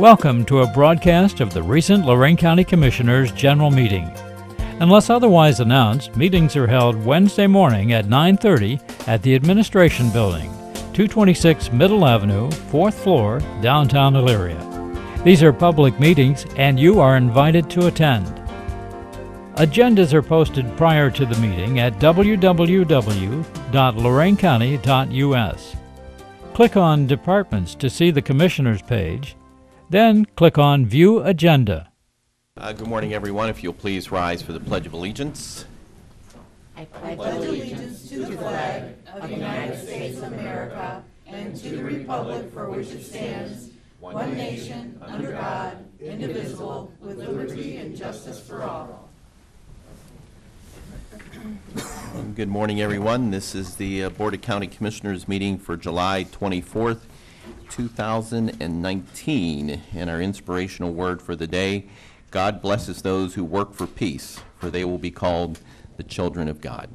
Welcome to a broadcast of the recent Lorain County Commissioners' General Meeting. Unless otherwise announced, meetings are held Wednesday morning at 9:30 at the Administration Building, 226 Middle Avenue, 4th floor, downtown Elyria. These are public meetings and you are invited to attend. Agendas are posted prior to the meeting at www.loraincounty.us. Click on Departments to see the Commissioners page, then click on View Agenda. Uh, Good morning, everyone. If you'll please rise for the Pledge of Allegiance. I pledge allegiance to the flag of the United States of America and to the republic for which it stands, one nation, under God, indivisible, with liberty and justice for all. Good morning, everyone. This is the uh, Board of County Commissioners meeting for July 24th, 2019. And our inspirational word for the day, God blesses those who work for peace, for they will be called the children of God.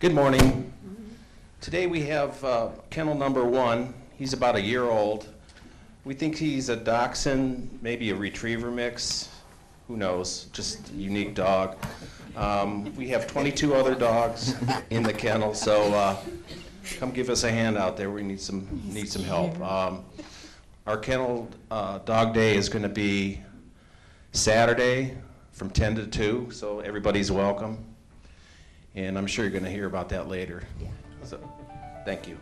Good morning. Today we have uh, kennel number one. He's about a year old. We think he's a dachshund, maybe a retriever mix. Who knows? Just a unique dog. Um, We have 22 other dogs in the kennel, so uh, come give us a hand out there. We need some, need some help. Um, Our kennel uh, dog day is going to be Saturday from 10 to 2, so everybody's welcome. And I'm sure you're going to hear about that later. Yeah. So, thank you.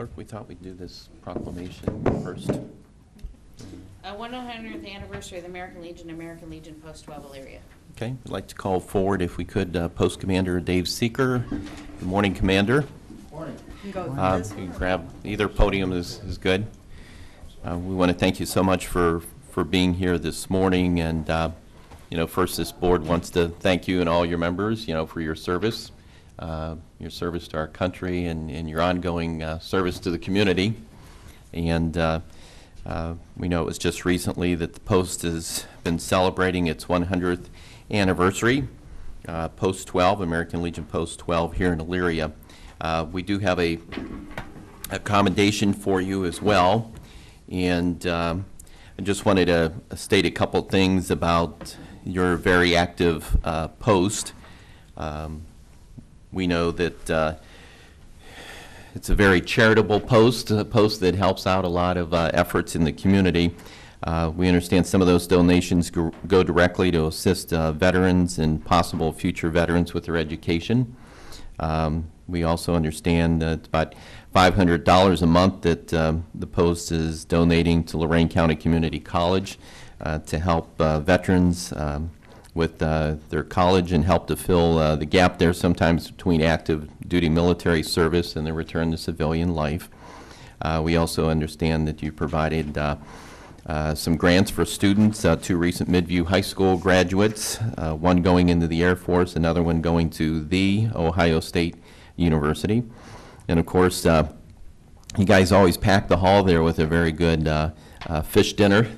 Clerk, we thought we'd do this proclamation first. A 100th anniversary of the American Legion, American Legion Post 12 Elyria. Okay, I'd like to call forward, if we could, uh, Post Commander Dave Sieker. Good morning, Commander. You can Uh, You can grab, either podium is, is good. Uh, We want to thank you so much for, for being here this morning, and, uh, you know, first, this board wants to thank you and all your members, you know, for your service, uh, your service to our country and, and your ongoing uh, service to the community. And uh, uh, we know it was just recently that the Post has been celebrating its 100th anniversary. Uh, Post 12, American Legion Post 12 here in Elyria. We do have a a commendation for you as well. And um, I just wanted to state a couple things about your very active post. Um, We know that uh, it's a very charitable post, a post that helps out a lot of uh, efforts in the community. Uh, We understand some of those donations go go directly to assist uh, veterans and possible future veterans with their education. Um, We also understand that about $500 a month that um, the Post is donating to Lorain County Community College uh, to help uh, veterans um, with uh, their college and help to fill uh, the gap there sometimes between active duty military service and their return to civilian life. Uh, We also understand that you provided uh, uh, some grants for students, uh, two recent Midview High School graduates, one going into the Air Force, another one going to the Ohio State University. And of course, you guys always pack the hall there with a very good fish dinner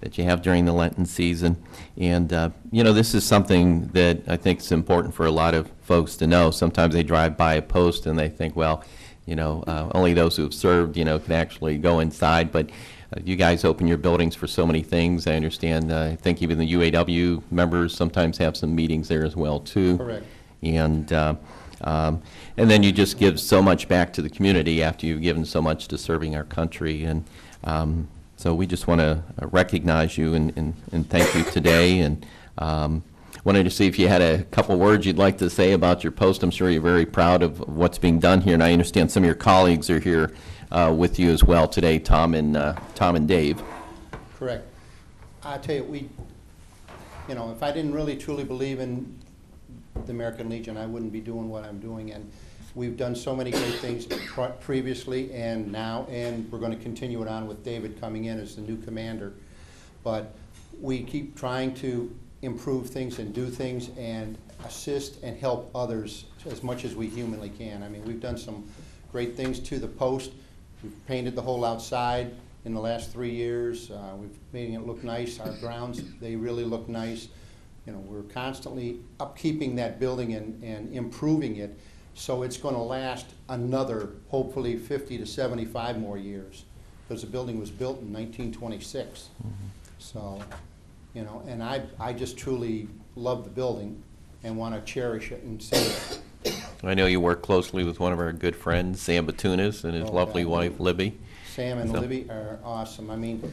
that you have during the Lenten season. And, uh, you know, this is something that I think is important for a lot of folks to know. Sometimes they drive by a post and they think, well, you know, uh, only those who have served, you know, can actually go inside. But uh, you guys open your buildings for so many things. I understand, uh, I think even the UAW members sometimes have some meetings there as well, too. Correct. And, uh, um, and then you just give so much back to the community after you've given so much to serving our country. And um, so we just want to recognize you and, and, and thank you today. And um, wanted to see if you had a couple words you'd like to say about your post. I'm sure you're very proud of what's being done here, and I understand some of your colleagues are here uh, with you as well today, Tom and, uh, Tom and Dave. Correct. I tell you, we, you know, if I didn't really truly believe in the American Legion, I wouldn't be doing what I'm doing. And we've done so many great things pre- previously and now, and we're going to continue it on with David coming in as the new commander. But we keep trying to improve things and do things and assist and help others as much as we humanly can. I mean, we've done some great things to the post. We've painted the whole outside in the last three years. Uh, We've made it look nice. Our grounds, they really look nice. You know, we're constantly upkeeping that building and, and improving it. So it's gonna last another, hopefully fifty to seventy-five more years. Because the building was built in nineteen twenty-six. Mm-hmm. So, you know, and I, I just truly love the building and wanna cherish it and save it. I know you work closely with one of our good friends, Sam Batunis, and his Oh, lovely yeah. wife, Libby. Sam and So- Libby are awesome. I mean,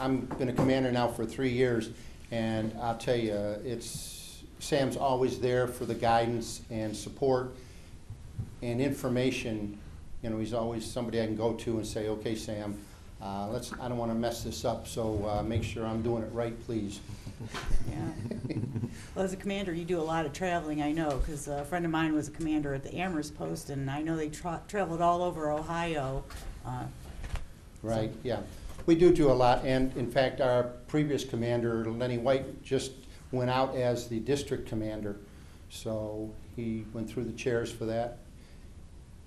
I'm been a commander now for three years, and I'll tell you, it's, Sam's always there for the guidance and support and information. You know, he's always somebody I can go to and say, okay, Sam, uh, let's, I don't want to mess this up, so uh, make sure I'm doing it right, please. Yeah. Well, as a commander, you do a lot of traveling, I know, because a friend of mine was a commander at the Amherst Post, and I know they tra- traveled all over Ohio. Uh, Right, yeah. We do do a lot, and in fact, our previous commander, Lenny White, just went out as the district commander. So he went through the chairs for that.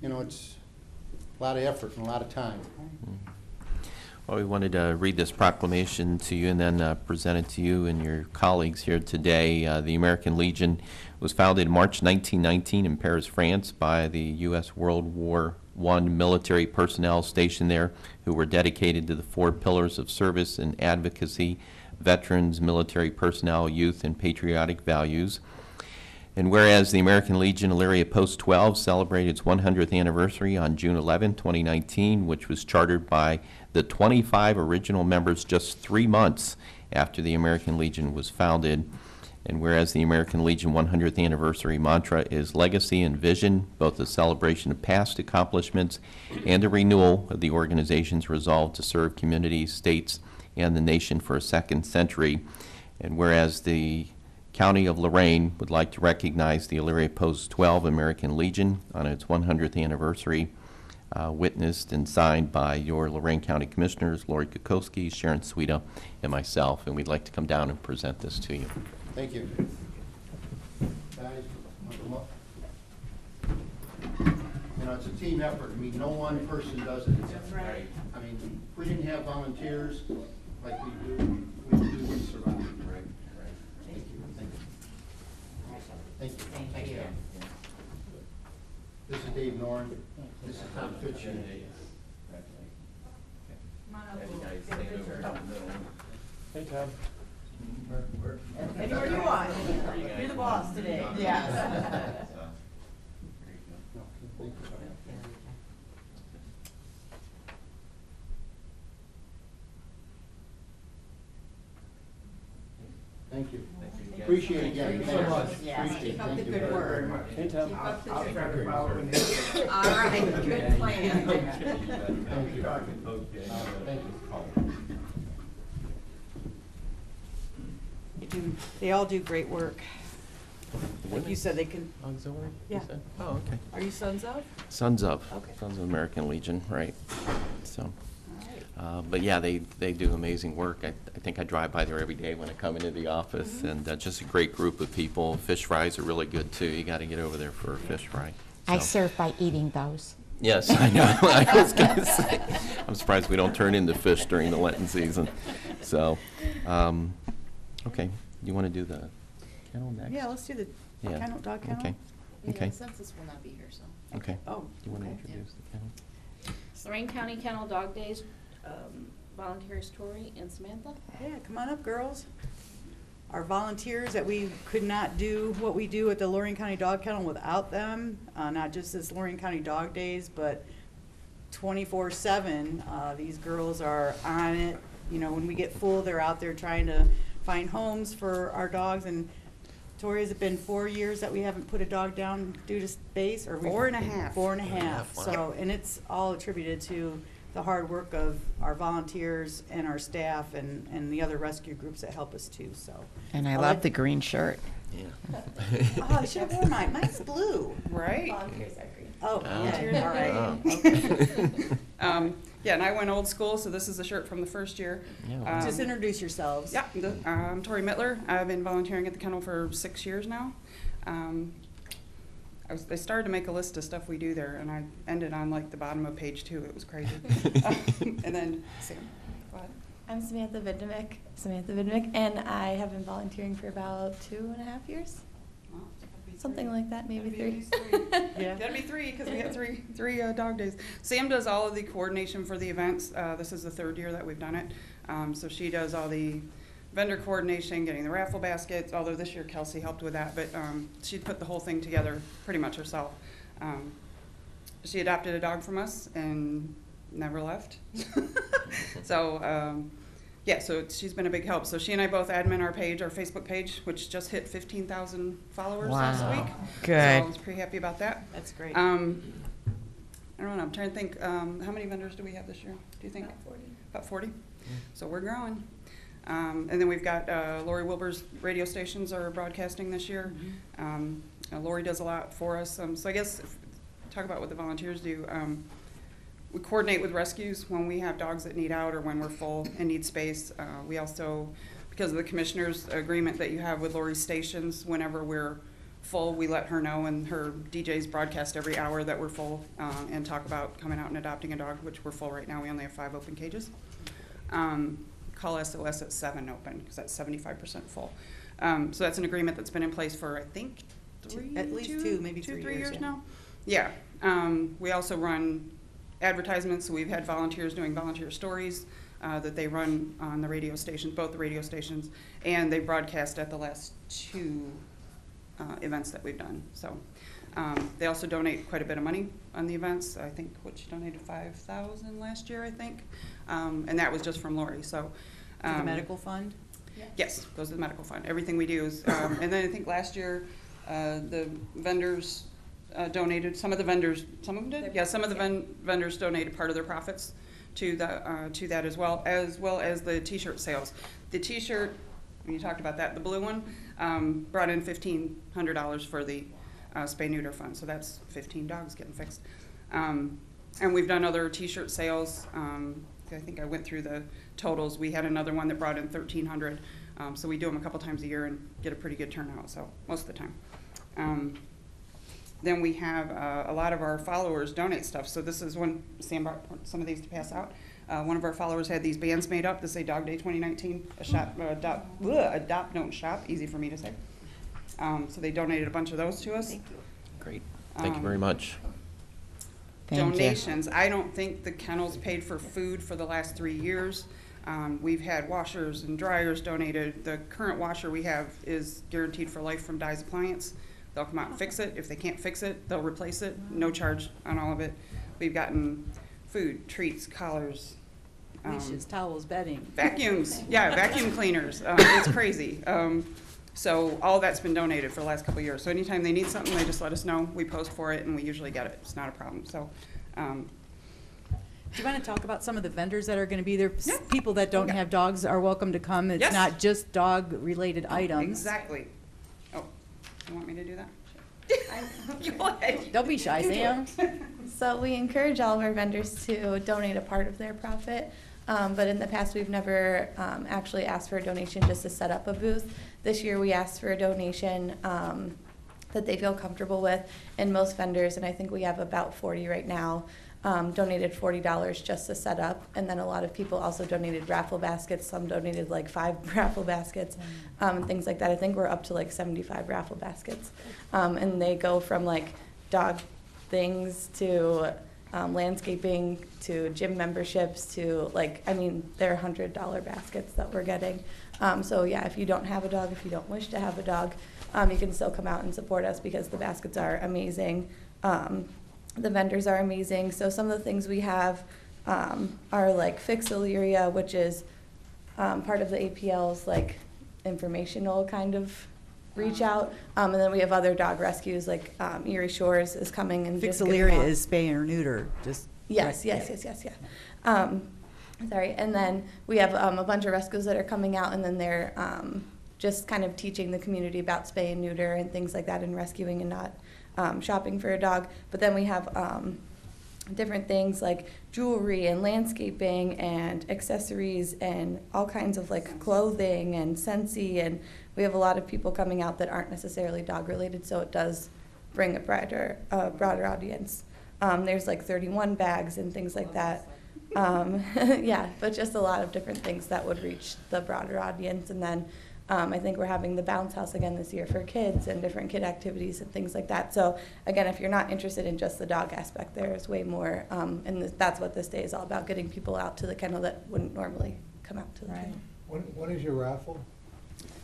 You know, it's a lot of effort and a lot of time. Well, we wanted to read this proclamation to you and then uh, present it to you and your colleagues here today. Uh, The American Legion was founded in March 1919 in Paris, France, by the U.S. World War I military personnel stationed there who were dedicated to the four pillars of service and advocacy, veterans, military personnel, youth, and patriotic values. And whereas the American Legion Elyria Post 12 celebrated its 100th anniversary on June 11, 2019, which was chartered by the 25 original members just three months after the American Legion was founded. And whereas the American Legion 100th anniversary mantra is legacy and vision, both a celebration of past accomplishments and a renewal of the organization's resolve to serve communities, states, and the nation for a second century. And whereas the County of Lorain would like to recognize the Elyria Post 12 American Legion on its 100th anniversary, uh, witnessed and signed by your Lorain County Commissioners, Lori Kokoski, Sharon Sueda, and myself, and we'd like to come down and present this to you. Thank you. Guys, wanna come up? You know, it's a team effort. I mean, no one person does it. That's right. I mean, if we didn't have volunteers like we do, we we wouldn't survive. Right, right. Thank you, thank you. Thank you. Thank you. This is Dave Norn. This is Tom Fitch. Hey, Tom. Anywhere you want. You're the boss today. Yes. Thank you. Appreciate it again. Thank you. Yes, Appreciate it. keep up the Thank you good very work. much. Hey, Tom. All right, good plan. Thank you. Uh, Thank you. They do- They all do great work. Like you said, they can, Auxiliary? you Yeah. said? Oh, okay. are you sons of? Sons of, Okay. Sons of American Legion, right. So, All right. Uh, but yeah, they, they do amazing work. I, I think I drive by there every day when I come into the office, and uh, just a great group of people. Fish fries are really good, too. You got to get over there for a fish fry. I So- serve by eating those. Yes, I know. I was gonna say, I'm surprised we don't turn into fish during the Lenten season. So, um, okay, you want to do the kennel next? Yeah, let's do the Yeah. kennel, dog kennel. Okay, Yeah, okay, census will not be here, so. okay. Oh, You want to okay. introduce the kennel? Lorain County Kennel Dog Days, um, volunteers Tori and Samantha. Yeah, come on up, girls. Our volunteers that we could not do what we do at the Lorain County Dog Kennel without them, uh, not just this Lorain County Dog Days, but twenty-four seven. Uh, these girls are on it. You know, when we get full, they're out there trying to find homes for our dogs and Tori, has it been four years that we haven't put a dog down due to space, or? we- Four and a half. Four and a half, so, and it's all attributed to the hard work of our volunteers and our staff and, and the other rescue groups that help us too, so. And I I'll love let- the green shirt. Oh, I should have worn mine, mine's blue. Right? Volunteers are green. Oh, Volunteers yeah, all are right. Okay. Um, yeah, and I went old school, so this is a shirt from the first year. Um, Just introduce yourselves. Yeah, the- I'm Tori Mittler. I've been volunteering at the kennel for six years now. Um, I, was, I started to make a list of stuff we do there, and I ended on like the bottom of page two. It was crazy. Um, and then Sam, go ahead. I'm Samantha Vidmick, Samantha Vidmick, and I have been volunteering for about two and a half years, Wow, it's gotta be something three. like that, maybe Gotta be three. three. Yeah. Gotta be three, because we had three, three uh, dog days. Sam does all of the coordination for the events. Uh, this is the third year that we've done it. Um, so she does all the vendor coordination, getting the raffle baskets, although this year Kelsey helped with that, but, um, she put the whole thing together pretty much herself. Um, she adopted a dog from us and never left. So, um, yeah, so she's been a big help. So she and I both admin our page, our Facebook page, which just hit fifteen thousand followers last Wow. week. Good. So I was pretty happy about that. That's great. Um, I don't know, I'm trying to think, um, how many vendors do we have this year? Do you think? About 40. About forty? So we're growing. Um, and then we've got, uh, Lori Wilbur's radio stations are broadcasting this year. Um, uh, Lori does a lot for us. Um, so I guess, if- talk about what the volunteers do. Um, we coordinate with rescues when we have dogs that need out or when we're full and need space. Uh, we also, because of the commissioner's agreement that you have with Lori's stations, whenever we're full, we let her know and her DJs broadcast every hour that we're full uh, and talk about coming out and adopting a dog, which we're full right now. We only have five open cages. Um, call SOS at seven open because that's seventy-five percent full. Um, so that's an agreement that's been in place for, I think, three, At least two, maybe three three years, years yeah. now. Yeah, um, we also run advertisements, so we've had volunteers doing volunteer stories, uh, that they run on the radio stations, both the radio stations, and they broadcast at the last two, uh, events that we've done, so. Um, they also donate quite a bit of money on the events, I think, which donated five thousand last year, I think, um, and that was just from Lori, so. To the um, medical fund? Yes, goes to the medical fund. Everything we do is, um, and then I think last year, uh, the vendors uh, donated, some of the vendors, some of them did? Their Yeah, some of the ven- vendors donated part of their profits to the, uh, to that as well, as well as the T-shirt sales. The T-shirt, when you talked about that, the blue one, um, brought in fifteen hundred dollars for the uh, spay neuter fund, so that's fifteen dogs getting fixed. Um, and we've done other T-shirt sales. Um, I think I went through the totals. We had another one that brought in thirteen hundred. Um, so we do them a couple times a year and get a pretty good turnout. So most of the time. Um, then we have uh, a lot of our followers donate stuff. So this is one Sam brought some of these to pass out. Uh, one of our followers had these bands made up to say Dog Day 2019, a shop, uh, adopt, ugh, adopt, don't shop. Easy for me to say. Um, so they donated a bunch of those to us. Thank you. Great. Thank you Um, very much. Thank you. donations. I don't think the kennels paid for food for the last three years. Um, we've had washers and dryers donated. The current washer we have is guaranteed for life from Dyes Appliance. They'll come out and fix it. If they can't fix it, they'll replace it, no charge on all of it. We've gotten food, treats, collars. um, Leashes, towels, bedding. Vacuums, yeah, vacuum cleaners. Um, it's crazy. Um, so all that's been donated for the last couple of years. So anytime they need something, they just let us know. We post for it and we usually get it. It's not a problem. So, um, Do you want to talk about some of the vendors that are going to be there? Yeah. People that don't Yeah. have dogs are welcome to come. It's Yes. not just dog-related items. exactly. Oh, you want me to do that? I- Go ahead. Don't be shy, Sam. So we encourage all of our vendors to donate a part of their profit. Um, but in the past, we've never um, actually asked for a donation just to set up a booth. This year, we asked for a donation um, that they feel comfortable with. And most vendors, and I think we have about 40 right now, um, donated $40 just to set up. And then a lot of people also donated raffle baskets. Some donated like five raffle baskets um, and things like that. I think we're up to like 75 raffle baskets. Um, and they go from like dog things to um, landscaping to gym memberships to like I mean they're hundred dollar baskets that we're getting. Um, so yeah, if you don't have a dog, if you don't wish to have a dog, um, you can still come out and support us because the baskets are amazing. Um, the vendors are amazing. So some of the things we have um, are like Fix Elyria, which is um, part of the APL's like informational kind of reach out. Um, and then we have other dog rescues, like um, Erie Shores is coming and just getting Fix Elyria out. is spay or neuter, just. Yes, yes, yes, yes, yeah. Um, sorry, and then we have um, a bunch of rescues that are coming out, and then they're um, just kind of teaching the community about spay and neuter and things like that, and rescuing and not um, shopping for a dog. But then we have um, different things like jewelry and landscaping and accessories and all kinds of like clothing and Scentsy, and we have a lot of people coming out that aren't necessarily dog related, so it does bring a broader, a broader audience. Um, there's like 31 bags and things like that. Um, yeah, but just a lot of different things that would reach the broader audience. And then um, I think we're having the bounce house again this year for kids and different kid activities and things like that. So again, if you're not interested in just the dog aspect, there's way more. Um, and this, that's what this day is all about: getting people out to the kennel that wouldn't normally come out to the Right. kennel. When, when is your raffle?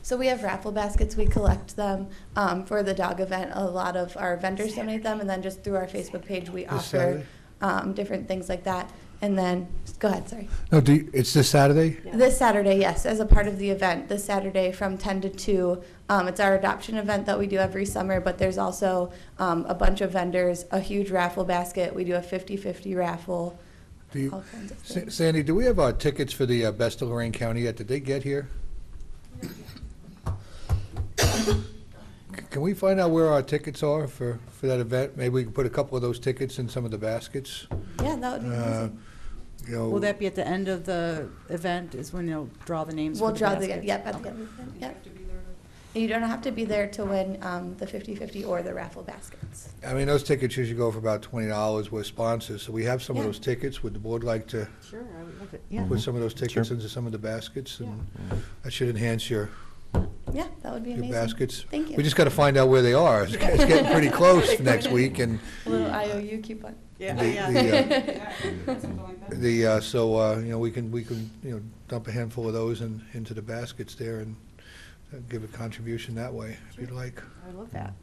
So we have raffle baskets. We collect them um, for the dog event. A lot of our vendors donate them, and then just through our Facebook page, we This offer Saturday? um, different things like that. And then, go ahead. Sorry. No, do you, it's this Saturday? This Saturday, yes, as a part of the event. This Saturday from 10 to 2. Um, it's our adoption event that we do every summer, but there's also um, a bunch of vendors, a huge raffle basket. We do a 50-50 raffel. Do you, All kinds of Sa- things. Sandy, do we have our tickets for the uh, Best of Lorain County yet? Did they get here? C- Can we find out where our tickets are for, for that event? Maybe we can put a couple of those tickets in some of the baskets. Yeah, that would be Uh, amazing. You know. Will that be at the end of the event is when you'll draw the names for We'll the draw the, baskets? yep, at the Okay. end of the event, yep. You don't have to be there to win um, the 50-50 or the raffle baskets. I mean, those tickets usually go for about twenty dollars with sponsors, so we have some of Yeah. those tickets. Would the board like to Sure, I would love it, yeah. put some of those tickets Sure. into some of the baskets? And that should enhance your, Yeah, that would be your amazing. baskets. Thank you. We just gotta find out where they are. It's it's getting pretty close next week, and A little IOU coupon. Yeah, The- yeah. the, Something like that. The, uh, so, uh, you know, we can, we can, you know, dump a handful of those in, into the baskets there and uh, give a contribution that way, if you'd like. I love that.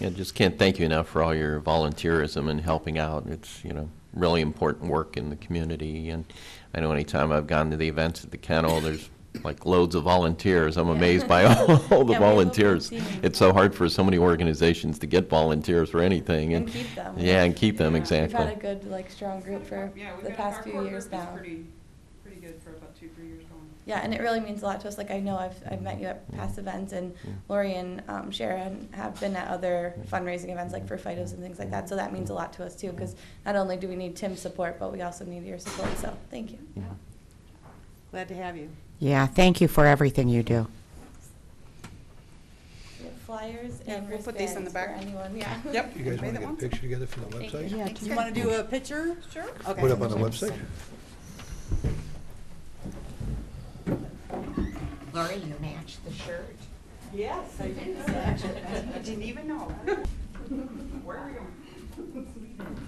Yeah, just can't thank you enough for all your volunteerism and helping out. It's, you know, really important work in the community. And I know anytime I've gone to the events at the kennel, there's like loads of volunteers. I'm amazed by all all the Yeah, we have volunteers. team. It's so hard for so many organizations to get volunteers for anything. And keep them. Yeah, and keep them, Yeah. We've had a good, like, strong group for Yeah, we've the got- past our few core years group is now. Pretty, pretty good for about two, three years going. Yeah, and it really means a lot to us. Like I know I've, I've met you at past events, and Lori and um, Sharon have been at other fundraising events like for FIDOs and things like that. So that means a lot to us too, because not only do we need Tim's support, but we also need your support. So thank you. Glad to have you. Yeah, thank you for everything you do. We have flyers Yeah, and we'll put these in the wristbands for back. anyone. Yeah. Yep. You guys Made wanna get a one? picture together for the Thank you. website? Yeah, Thanks, do you want to do a picture? Sure. Okay. Put up on the website? Lori, you matched the shirt. Yes, I did. I didn't even know. Where are we going?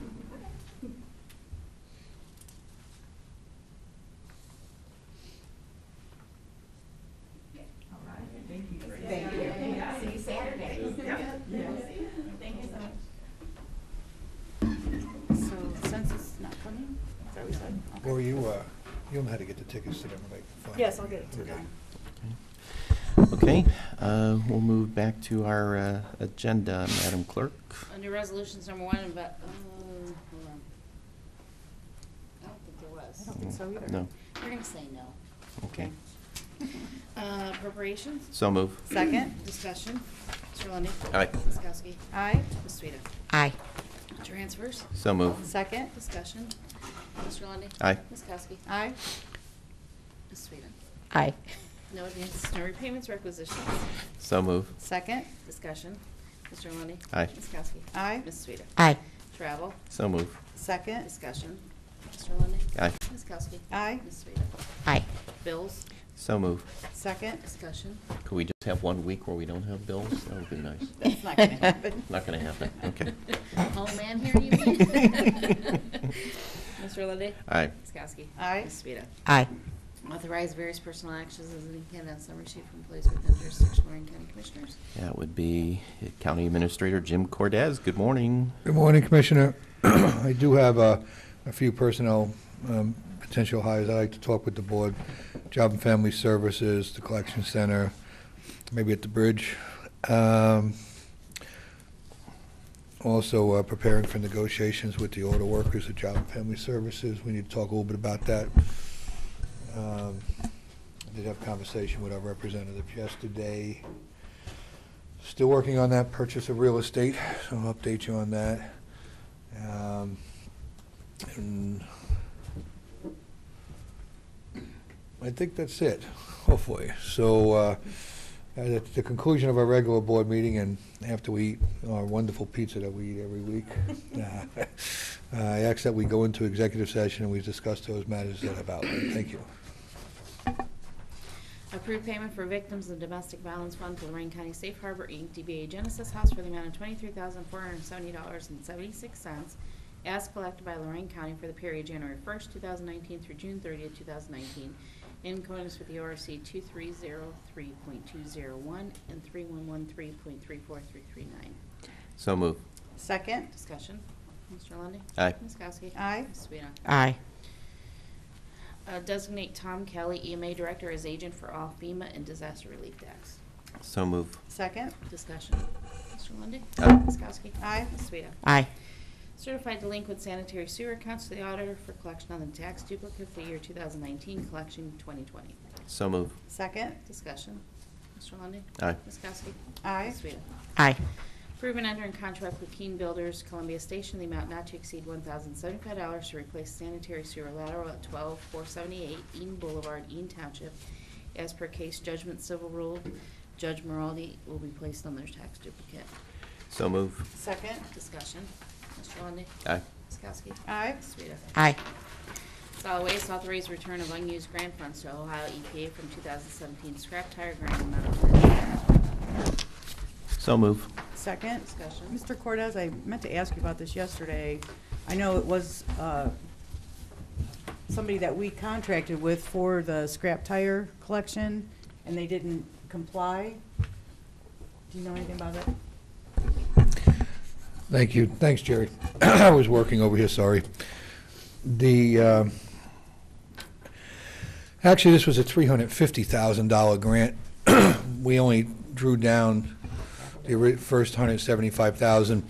See you Saturday. Thank you so much. So census not coming? Is that what you said? Okay. Or you, uh, you know how to get the tickets to them, right? Fine. Yes, I'll get it to Okay. them. Okay, uh, we'll move back to our uh, agenda, Madam Clerk. Under resolutions number one, but, uh, hold on. I don't think there was. I don't think so either. No, You're gonna say no. okay. Uh, appropriations, So move. Second? discussion, Mr. Lundy. Aye. Ms. Kowski. Aye. Ms. Sueda. Aye. Transfers, So move. Second? discussion, Mr. Lundy. Aye. Ms. Kowski. Aye. Ms. Sueda. Aye. No advances, no repayments, requisitions, So move. Second? discussion, Mr. Lundy. Aye. Ms. Kowski. Aye. Ms. Sueda. Aye. Travel, So move. Second? discussion, Mr. Lundy. Aye. Ms. Kowski. Aye. Ms. Sueda. Aye. Bills, So move. Second? discussion, Could we just have one week where we don't have bills? That would be nice. That's not gonna happen. Not gonna happen, okay. home and here you mean? Mr. Lundy. Aye. Ms. Kowski. Aye. Ms. Sueda. Aye. Authorize various personal actions as indicated on summary sheet from employees within jurisdiction of Lorain County Commissioners. That would be County Administrator Jim Cordes. Good morning. Good morning, Commissioner. I do have a, a few personnel, um, potential hires. I'd like to talk with the board. Job and Family Services, the Collection Center, maybe at the bridge. Um, Also, uh, preparing for negotiations with the auto workers at Job and Family Services. We need to talk a little bit about that. Um, I Did have a conversation with our representative yesterday. Still working on that purchase of real estate, so I'll update you on that. Um, and I think that's it, hopefully. So, uh, at the conclusion of our regular board meeting and after we eat our wonderful pizza that we eat every week, uh, I ask that we go into executive session and we discuss those matters that I've outlined. Thank you. Approved payment for victims of domestic violence fund to Lorain County Safe Harbor Inc., DBA Genesis House for the amount of twenty-three thousand four hundred and seventy dollars and seventy-six cents as collected by Lorain County for the period January first, two thousand nineteen through June thirtieth, two thousand nineteen, in accordance with the ORC two-three-zero-three point two-zero-one and three-one-one-three point three-four-three-three-nine. So move. Second. Discussion. Mr. Lundy. Aye. Ms. Kowski. Aye. Ms. Sueda. Aye. Uh, Designate Tom Kelly, EMA Director, as agent for all FEMA and disaster relief tax. So move. Second. Discussion. Mr. Lundy. Aye. Ms. Kowski. Aye. Ms. Sueda. Aye. Certified delinquent sanitary sewer accounts to the auditor for collection on the tax duplicate for the year 2019, collection 2020. So move. Second. Discussion. Mr. Lundy. Aye. Ms. Kowski. Aye. Ms. Sueda. Aye. Approve and enter in contract with Keen Builders Columbia Station, the amount not to exceed one thousand seventy-five dollars to replace sanitary sewer lateral at twelve four seventy-eight Eaton Boulevard, Eaton Township. As per case judgment civil rule, Judge Moraldi will be placed on their tax duplicate. So move. Second. Discussion. Mr. Lundy. Aye. Ms. Kowski. Aye. Ms. Sueda. Aye. Solid Waste authorized return of unused grant funds to Ohio EPA from 2017 scrap tire grant amount of So move. Second. Discussion. Mr. Cordes, I meant to ask you about this yesterday. I know it was uh, somebody that we contracted with for the scrap tire collection, and they didn't comply. Do you know anything about it? Thank you. Thanks, Jerry. I was working over here, sorry. The, um, actually, this was a $350,000 grant. We only drew down the first 175,000.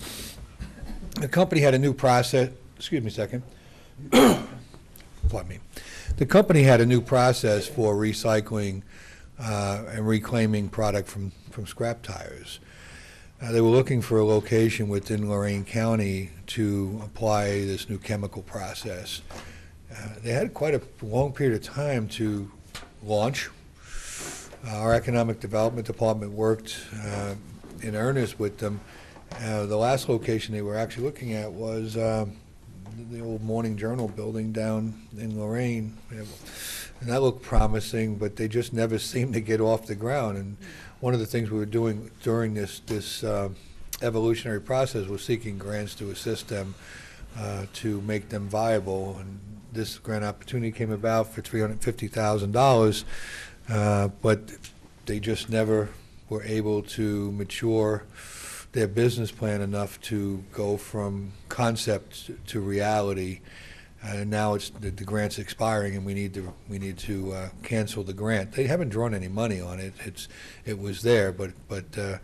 The company had a new process, excuse me a second. Me. The company had a new process for recycling uh, and reclaiming product from, from scrap tires. Uh, They were looking for a location within Lorain County to apply this new chemical process. Uh, They had quite a long period of time to launch. Uh, Our Economic Development Department worked uh, in earnest with them. Uh, The last location they were actually looking at was um, the old Morning Journal building down in Lorain. And that looked promising, but they just never seemed to get off the ground. And one of the things we were doing during this, this uh, evolutionary process was seeking grants to assist them uh, to make them viable. And this grant opportunity came about for $350,000, uh, but they just never were able to mature their business plan enough to go from concept to reality. And now it's, the the grant's expiring, and we need to, we need to uh, cancel the grant. They haven't drawn any money on it. It's, it was there, but, but uh,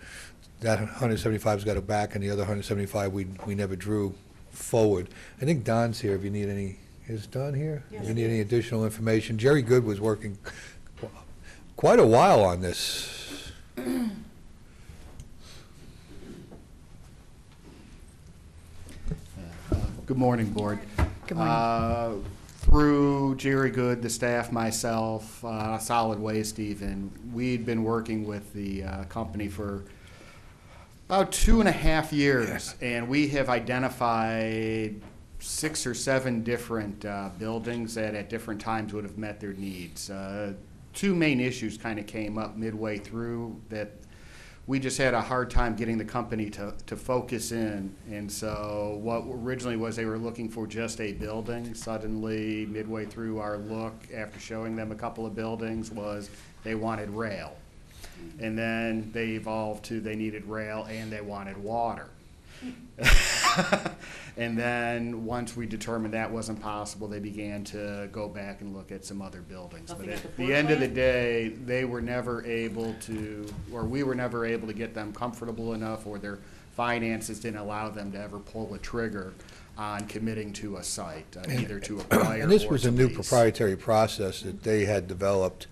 that 175's got it back, and the other 175, we, we never drew forward. I think Don's here, if you need any, is Don here? If you need any additional information. Jerry Good was working qu- quite a while on this. Good morning, Board. Good morning. Uh, Through Jerry Good, the staff, myself, uh, Solid Waste even, we'd been working with the uh, company for about two and a half years, and we have identified six or seven different uh, buildings that at different times would have met their needs. Uh, Two main issues kind of came up midway through that we just had a hard time getting the company to, to focus in. And so what originally was they were looking for just a building, suddenly midway through our look, after showing them a couple of buildings, was they wanted rail. And then they evolved to they needed rail and they wanted water. And then, once we determined that wasn't possible, they began to go back and look at some other buildings. Nothing But at at the the end of the floor day, they were never able to, or we were never able to get them comfortable enough, or their finances didn't allow them to ever pull a trigger on committing to a site, uh, either to acquire And this or was to a new lease. proprietary process that they had developed,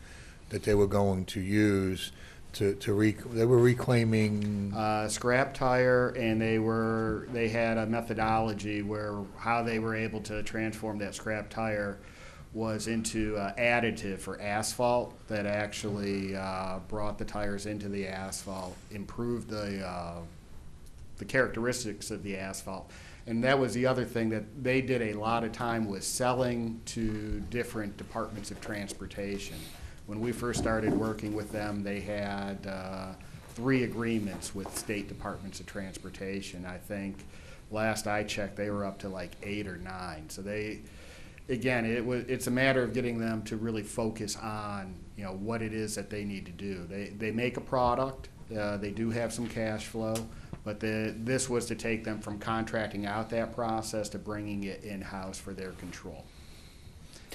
that they were going to use to, to rec, they were reclaiming, uh, scrap tire, and they were, they had a methodology where how they were able to transform that scrap tire was into uh, additive for asphalt that actually uh, brought the tires into the asphalt, improved the, uh, the characteristics of the asphalt. And that was the other thing that they did a lot of time was selling to different departments of transportation. When we first started working with them, they had uh, three agreements with state departments of transportation. I think last I checked, they were up to like eight or nine. So they, again, it was, it's a matter of getting them to really focus on, you know, what it is that they need to do. They, they make a product, uh, they do have some cash flow, but the, this was to take them from contracting out that process to bringing it in-house for their control.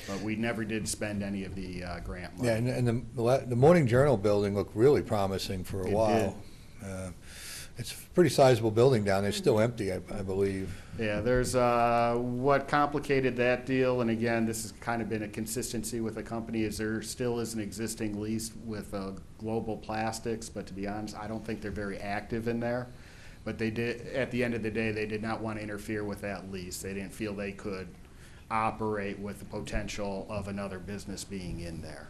But we never did spend any of the, uh, grant money. yeah, and, and the, the la- the Morning Journal building looked really promising for a while. Uh, It's a pretty sizable building down there, still empty, I, I believe. Yeah, there's, uh, what complicated that deal, and again, this has kind of been a consistency with the company, is there still is an existing lease with, uh, Global Plastics, but to be honest, I don't think they're very active in there. But they did, at the end of the day, they did not want to interfere with that lease. They didn't feel they could operate with the potential of another business being in there.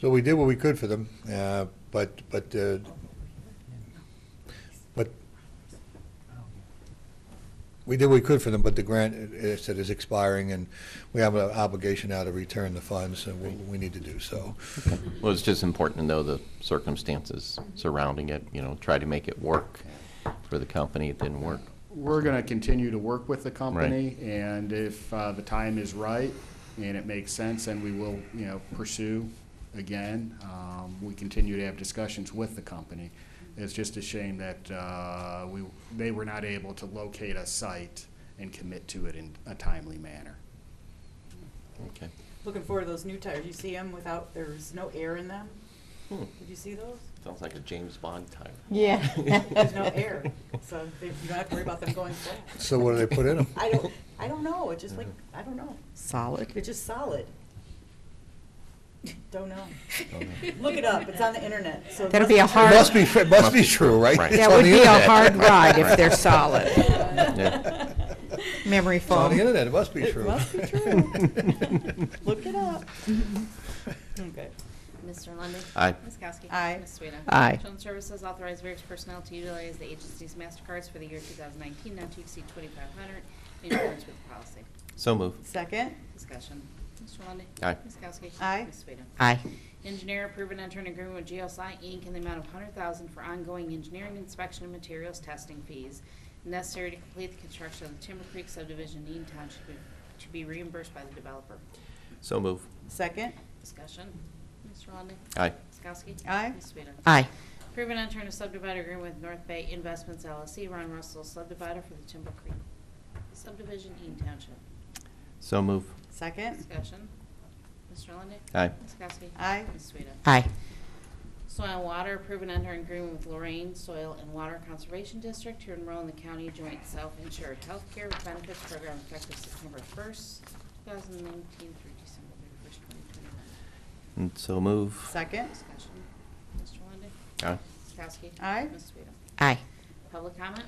So we did what we could for them, uh, but, but, uh, but, we did what we could for them, but the grant, it- it said is expiring, and we have an obligation now to return the funds, and we, we need to do so. Well, it's just important to know the circumstances surrounding it, you know, try to make it work for the company. It didn't work. We're gonna continue to work with the company, and if, uh, the time is right and it makes sense, then we will, you know, pursue again. Um, we continue to have discussions with the company. It's just a shame that, uh, we, they were not able to locate a site and commit to it in a timely manner. Okay. Looking forward to those new tires. You see them without, there's no air in them? Hmm. Did you see those? Sounds like a James Bond tire. Yeah. There's no air, so they- you don't have to worry about them going flat. So what do they put in them? I don't, I don't know, it's just like, I don't know. Solid. It's just solid. Don't know. Look it up, it's on the internet, so. it That'll be a must It hard- must be, it must be true, right? Right. It's That on would the be a internet. hard ride if they're solid. Yeah. Memory It's on the foam. internet, it must be It true. must be true. Look it up. Okay. Mr. Lundy. Aye. Ms. Kowski. Aye. Ms. Sueda. Aye. Children's Services authorized various personnel to utilize the agency's MasterCards for the year 2019, not to exceed 2,500, in accordance with the policy. So move. Second, Discussion. Mr. Lundy. Aye. Ms. Kowski. Aye. Ms. Sueda. Aye. Engineer approve and enter an agreement with GeoSci Inc. in the amount of hundred thousand for ongoing engineering inspection and materials testing fees necessary to complete the construction of the Timber Creek subdivision in Eaton Township to be reimbursed by the developer. So move. second, Discussion. Mr. Lundy. Aye. Ms. Kowski. Aye. Ms. Sueda. Aye. Approve and enter a subdivider agreement with North Bay Investments LLC, Ron Russell subdivider for the Timber Creek subdivision, Eaton Township. So move. second, Discussion. Mr. Lundy. Aye. Ms. Kowski. Aye. Ms. Sueda. Aye. Soil and Water, approve and enter an agreement with Lorain Soil and Water Conservation District to enroll in the county joint self-insured health care benefits program effective September first, two thousand nineteen through And so move. second, Discussion. Mr. Lundy. Aye. Ms. Kowski. Aye. Ms. Sueda. Aye. Public comment?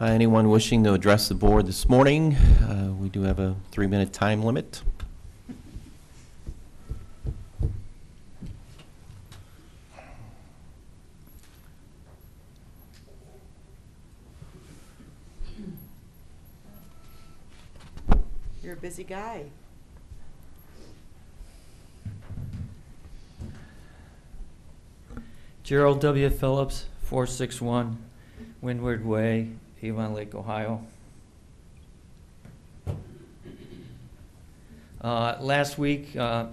Uh, Anyone wishing to address the board this morning? Uh, We do have a three-minute time limit. you're a busy guy. Gerald W. Phillips, 461 Windward Way, Avon Lake, Ohio. Uh, Last week, uh,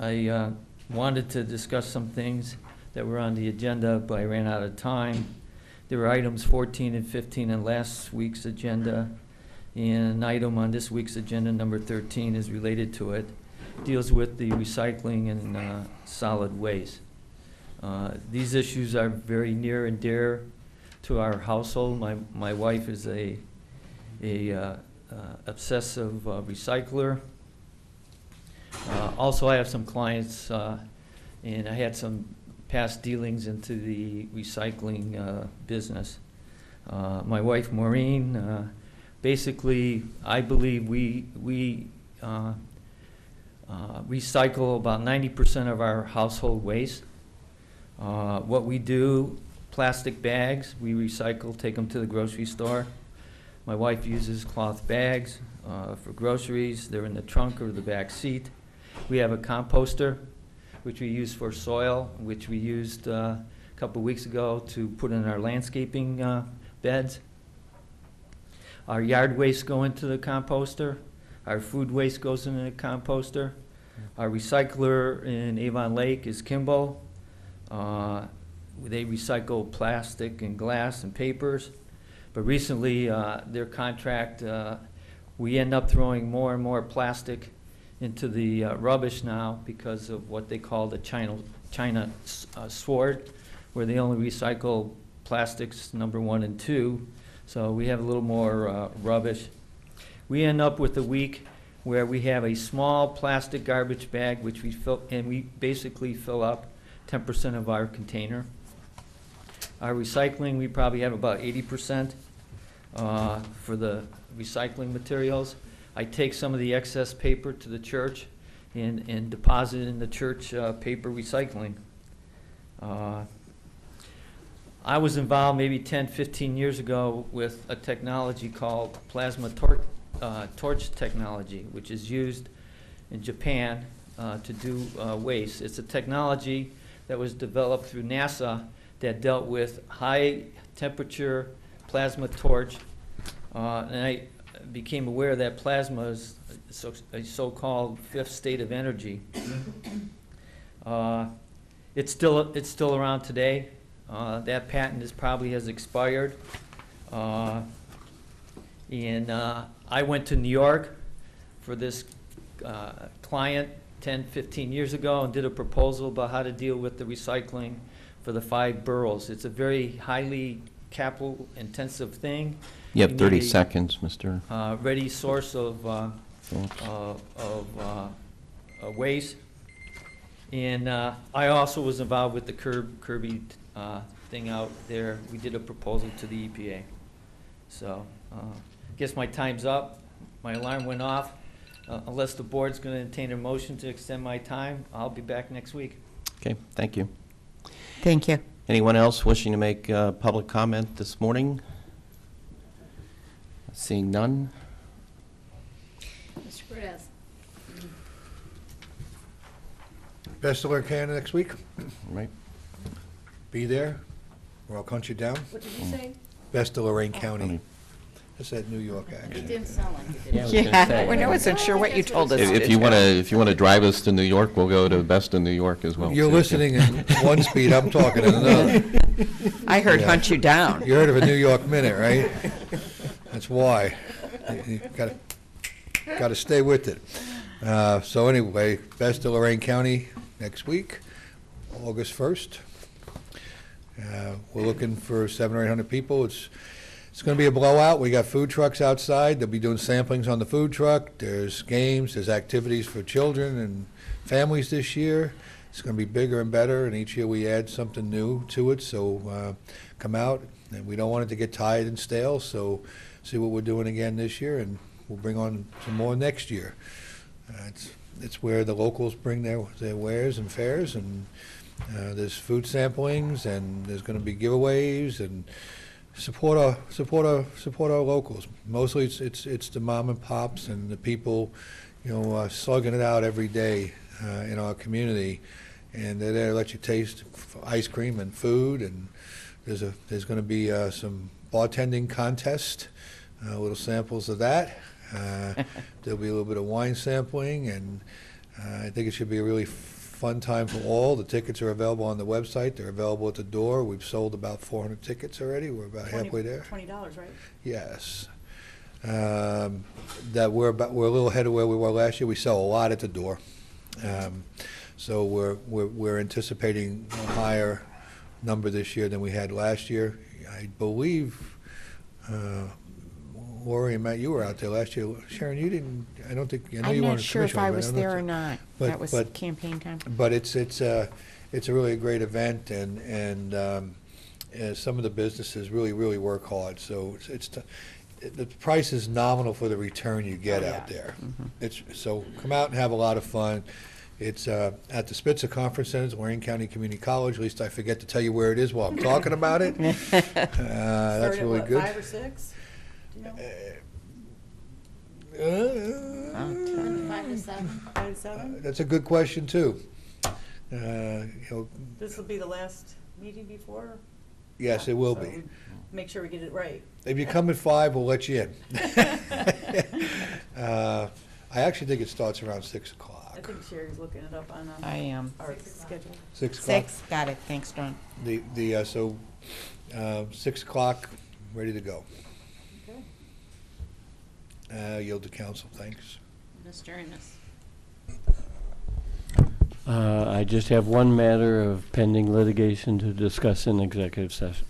I uh, wanted to discuss some things that were on the agenda, but I ran out of time. There were items 14 and 15 on last week's agenda, and an item on this week's agenda, number 13, is related to it, deals with the recycling and uh, solid waste. Uh, These issues are very near and dear to our household. My, my wife is a, a uh, uh, obsessive uh, recycler. Uh, Also, I have some clients, uh, and I had some past dealings into the recycling uh, business. Uh, My wife Maureen, uh, basically, I believe we, we uh, uh, recycle about ninety percent of our household waste. Uh, What we do, plastic bags, we recycle, take them to the grocery store. My wife uses cloth bags uh, for groceries. They're in the trunk or the back seat. We have a composter, which we use for soil, which we used uh, a couple weeks ago to put in our landscaping uh, beds. Our yard waste go into the composter. Our food waste goes into the composter. Our recycler in Avon Lake is Kimball. Uh, They recycle plastic and glass and papers. But recently, uh, their contract, uh, we end up throwing more and more plastic into the uh, rubbish now because of what they call the China, China uh, sword, where they only recycle plastics number one and two. So we have a little more uh, rubbish. We end up with a week where we have a small plastic garbage bag, which we fill, and we basically fill up ten percent of our container. Our recycling, we probably have about eighty percent uh, for the recycling materials. I take some of the excess paper to the church and, and deposit it in the church uh, paper recycling. Uh, I was involved maybe 10, 15 years ago with a technology called plasma tor- uh, torch technology, which is used in Japan uh, to do uh, waste. It's a technology that was developed through NASA that dealt with high temperature plasma torch. Uh, and I became aware that plasma is so- a so-called fifth state of energy. Uh, It's still, it's still around today. Uh, That patent is, probably has expired. Uh, And uh, I went to New York for this uh, client 10, 15 years ago and did a proposal about how to deal with the recycling for the five boroughs. It's a very highly capital-intensive thing. You have need 30 a, seconds, Mr. uh, Ready source of, uh, Phillips. uh, of uh, uh, waste. And uh, I also was involved with the curb, Kirby uh, thing out there. We did a proposal to the EPA. So, uh, guess my time's up. My alarm went off. Uh, Unless the board's going to entertain a motion to extend my time, I'll be back next week. Okay, thank you. Thank you. Anyone else wishing to make uh, public comment this morning? Seeing none? Mr. Perez. Best of luck, Canada, next week. Right? Be there, or I'll hunt you down. What did you say? Best of Lorain I County. Mean, That's that New York It accent. didn't sound like it, did Yeah, I it? was gonna Yeah, say. when I wasn't sure what you told us. If if you want to, if you want to drive us to New York, we'll go to Best in New York as well. You're too. listening in one speed, I'm talking in another. I heard Yeah. hunt you down. You heard of a New York Minute, right? That's why. You- You gotta, gotta stay with it. Uh, So anyway, best of Lorain County next week, August 1st. Uh, We're looking for seven or 800 people. It's, it's going to be a blowout. We got food trucks outside. They'll be doing samplings on the food truck. There's games, there's activities for children and families this year. It's going to be bigger and better, and each year we add something new to it. So uh, come out, and we don't want it to get tired and stale, so see what we're doing again this year, and we'll bring on some more next year. Uh, It's, it's where the locals bring their, their wares and fairs, and uh, there's food samplings, and there's going to be giveaways, and support our, support our, support our locals. Mostly, it's, it's, it's the mom and pops and the people, you know, uh, slugging it out every day uh, in our community, and they're there to let you taste f- ice cream and food, and there's a, there's going to be uh, some bartending contest, uh, little samples of that. Uh, There'll be a little bit of wine sampling, and uh, I think it should be a really fun time for all. The tickets are available on the website. They're available at the door. We've sold about 400 tickets already. We're about halfway there. Twenty dollars, right? Yes. Um, That we're about, we're a little ahead of where we were last year. We sell a lot at the door. Um, So we're, we're we're anticipating a higher number this year than we had last year. I believe, uh, Lori and Matt, you were out there last year. Sharon, you didn't, I don't think, I know you I'm weren't not a sure if commissioner, I but was I'm there or not. But- That was but- campaign time. But it's, it's, uh, it's a really a great event, and, and um, uh, some of the businesses really, really work hard, so it's- it's, t- the price is nominal for the return you get Oh, out yeah. there. It's, so come out and have a lot of fun. It's uh, at the Spitzer Conference Center, Lorain County Community College, at least I forget to tell you where it is while I'm talking about it. Uh, That's Start at really what, good. Five or six? Do? Uh, Five to seven. Five to seven? That's a good question, too. Uh, You know, This will be the last meeting before? yes, it will So be. Make sure we get it right. If you come at five, we'll let you in. Uh, I actually think it starts around six o'clock. I o'clock. think Sherry's looking it up on, I uh, am. our schedule. Six o'clock. Six, got it, thanks, Dawn. The, the, uh, so, uh, six o'clock, ready to go. Okay. Uh, Yield to council, thanks. Mr. Ennis. Uh, I just have one matter of pending litigation to discuss in executive session.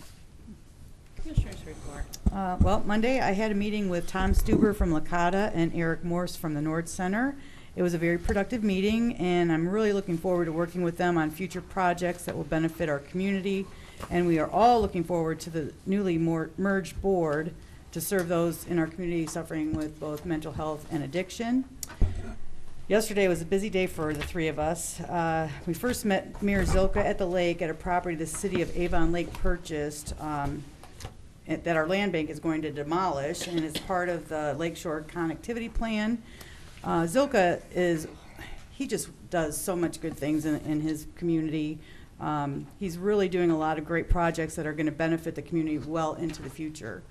Commissioners report. Uh, Well, Monday, I had a meeting with Tom Stuber from LCADA and Eric Morse from the Nord Center. It was a very productive meeting, and I'm really looking forward to working with them on future projects that will benefit our community. And we are all looking forward to the newly mor- merged board to serve those in our community suffering with both mental health and addiction. Yesterday was a busy day for the three of us. Uh, We first met Mayor Zilka at the lake at a property the city of Avon Lake purchased um, it- that our land bank is going to demolish, and is part of the Lakeshore Connectivity Plan. Uh, Zilka is, he just does so much good things in, in his community. Um, He's really doing a lot of great projects that are going to benefit the community well into the future.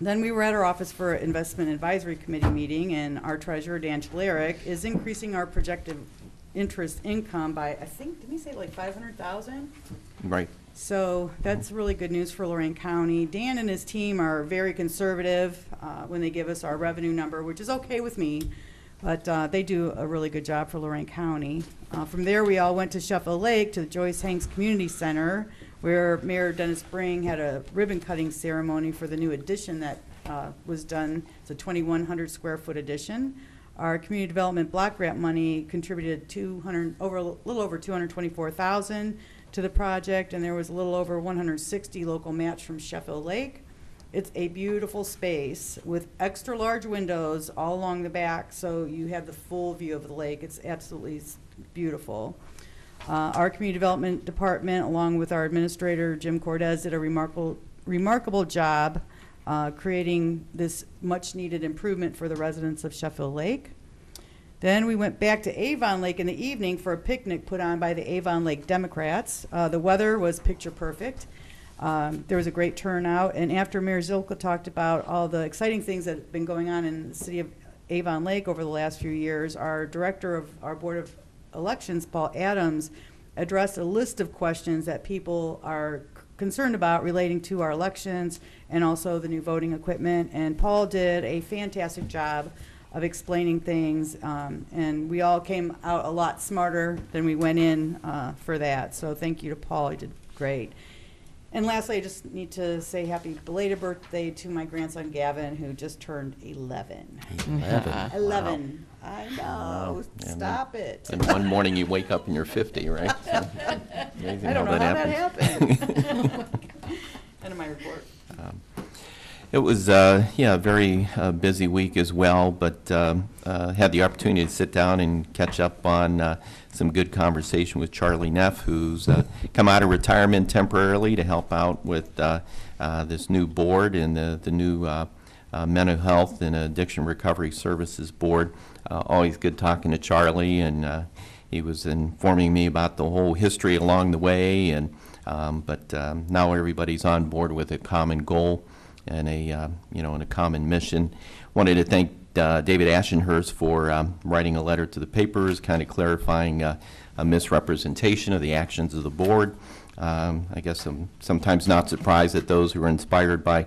Then we were at our office for an investment advisory committee meeting, and our treasurer, Dan Talarek, is increasing our projected interest income by, I think, did we say like five hundred thousand? Right. So that's really good news for Lorain County. Dan and his team are very conservative uh, when they give us our revenue number, which is okay with me, but uh, they do a really good job for Lorain County. Uh, From there, we all went to Sheffield Lake to the Joyce Hanks Community Center, where Mayor Dennis Bring had a ribbon cutting ceremony for the new addition that uh, was done. It's a 2,100 square foot addition. Our community development block grant money contributed 200, over, a little over 224,000 to the project, and there was a little over 160 local match from Sheffield Lake. It's a beautiful space with extra large windows all along the back, so you have the full view of the lake. It's absolutely beautiful. Uh, Our community development department, along with our administrator, Jim Cordes, did a remarkable, remarkable job uh, creating this much-needed improvement for the residents of Sheffield Lake. Then we went back to Avon Lake in the evening for a picnic put on by the Avon Lake Democrats. Uh, the weather was picture perfect. Um, there was a great turnout, and after Mayor Zilka talked about all the exciting things that have been going on in the city of Avon Lake over the last few years, our director of our Board of Elections, Paul Adams, addressed a list of questions that people are concerned about relating to our elections and also the new voting equipment. And Paul did a fantastic job of explaining things, um, and we all came out a lot smarter than we went in uh, for that. So thank you to Paul, he did great. And lastly, I just need to say happy belated birthday to my grandson Gavin, who just turned 11. Eleven. 11. I know, Wow. Yeah, stop it. And one morning you wake up and you're 50, right? So, Amazing I don't know how that happened. End of my report. Um, It was, uh, yeah, a very uh, busy week as well, but um, uh, had the opportunity to sit down and catch up on uh, some good conversation with Charlie Neff, who's uh, come out of retirement temporarily to help out with uh, uh, this new board and the the new uh, uh, Mental Health and Addiction Recovery Services Board. Uh, Always good talking to Charlie, and he was informing me about the whole history along the way, and, um, but um, now everybody's on board with a common goal and a, you know, and a common mission. Wanted to thank uh, David Ashenhurst for um, writing a letter to the papers, kind of clarifying uh, a misrepresentation of the actions of the board. Um, I guess I'm sometimes not surprised that those who are inspired by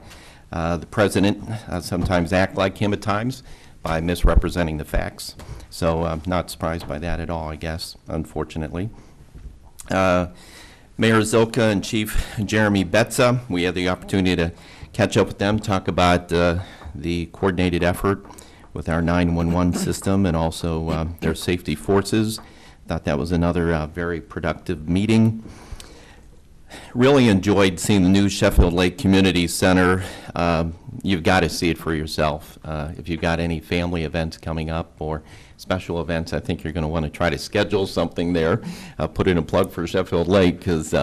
uh, the president uh, sometimes act like him at times by misrepresenting the facts. So I'm not surprised by that at all, I guess, unfortunately. Uh, Mayor Zilka and Chief Jeremy Betza, we had the opportunity to catch up with them, talk about uh, the coordinated effort with our 911 system and also uh, their safety forces. Thought that was another uh, very productive meeting. Really enjoyed seeing the new Sheffield Lake Community Center. Um, You've got to see it for yourself. Uh, If you've got any family events coming up or special events, I think you're going to want to try to schedule something there. Uh, Put in a plug for Sheffield Lake because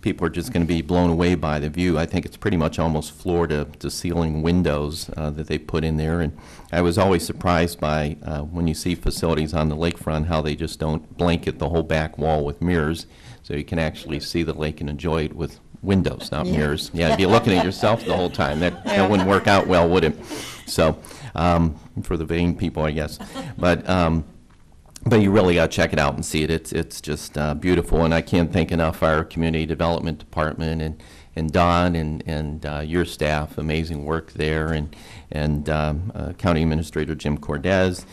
people are just going to be blown away by the view. I think it's pretty much almost floor to to ceiling windows uh, that they put in there. And I was always surprised by, uh, when you see facilities on the lakefront, how they just don't blanket the whole back wall with mirrors so you can actually see the lake and enjoy it with windows, not mirrors. Yeah, if you're looking at yourself the whole time, that, that wouldn't work out well, would it? So, um, for the vain people, I guess. But, um, but you really got to check it out and see it. It's, it's just uh, beautiful, and I can't thank enough our Community Development Department and, and Don and, and uh, your staff, amazing work there, and, and um, uh, County Administrator Jim Cordes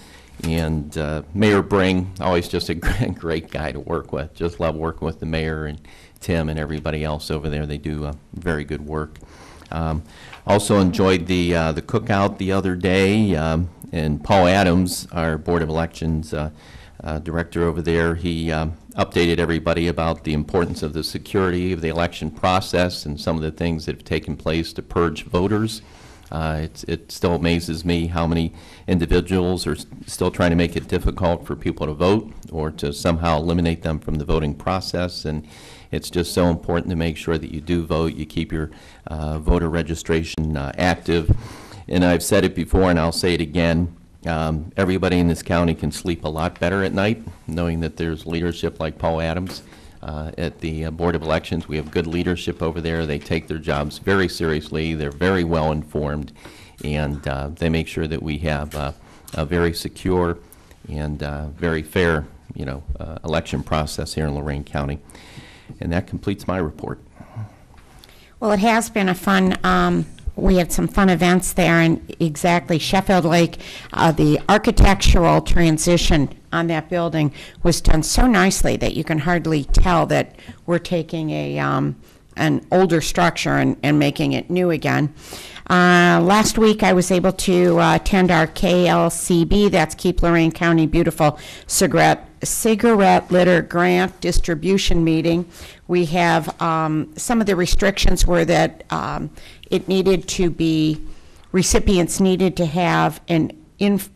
and uh, Mayor Bring, always just a great, guy to work with. Just love working with the mayor and Tim and everybody else over there. They do uh, very good work. Um, also enjoyed the uh, the cookout the other day, um, and Paul Adams, our Board of Elections uh, uh, director over there, he um, updated everybody about the importance of the security of the election process and some of the things that have taken place to purge voters. Uh, it still amazes me how many individuals are still trying to make it difficult for people to vote or to somehow eliminate them from the voting process. And it's just so important to make sure that you do vote, you keep your uh, voter registration uh, active. And I've said it before, and I'll say it again, um, everybody in this county can sleep a lot better at night, knowing that there's leadership like Paul Adams uh, at the uh, Board of Elections. We have good leadership over there. They take their jobs very seriously. They're very well informed, and uh, they make sure that we have uh, a very secure and uh, very fair, you know, uh, election process here in Lorain County. And that completes my report. Well, it has been a fun, um, we had some fun events there, and exactly Sheffield Lake, uh, the architectural transition on that building was done so nicely that you can hardly tell that we're taking a, um, an older structure and, and making it new again. Uh, last week, I was able to uh, attend our KLCB, that's Keep Lorain County Beautiful cigarette, cigarette litter grant distribution meeting. We have, um, some of the restrictions were that um, it needed to be, recipients needed to have an inf-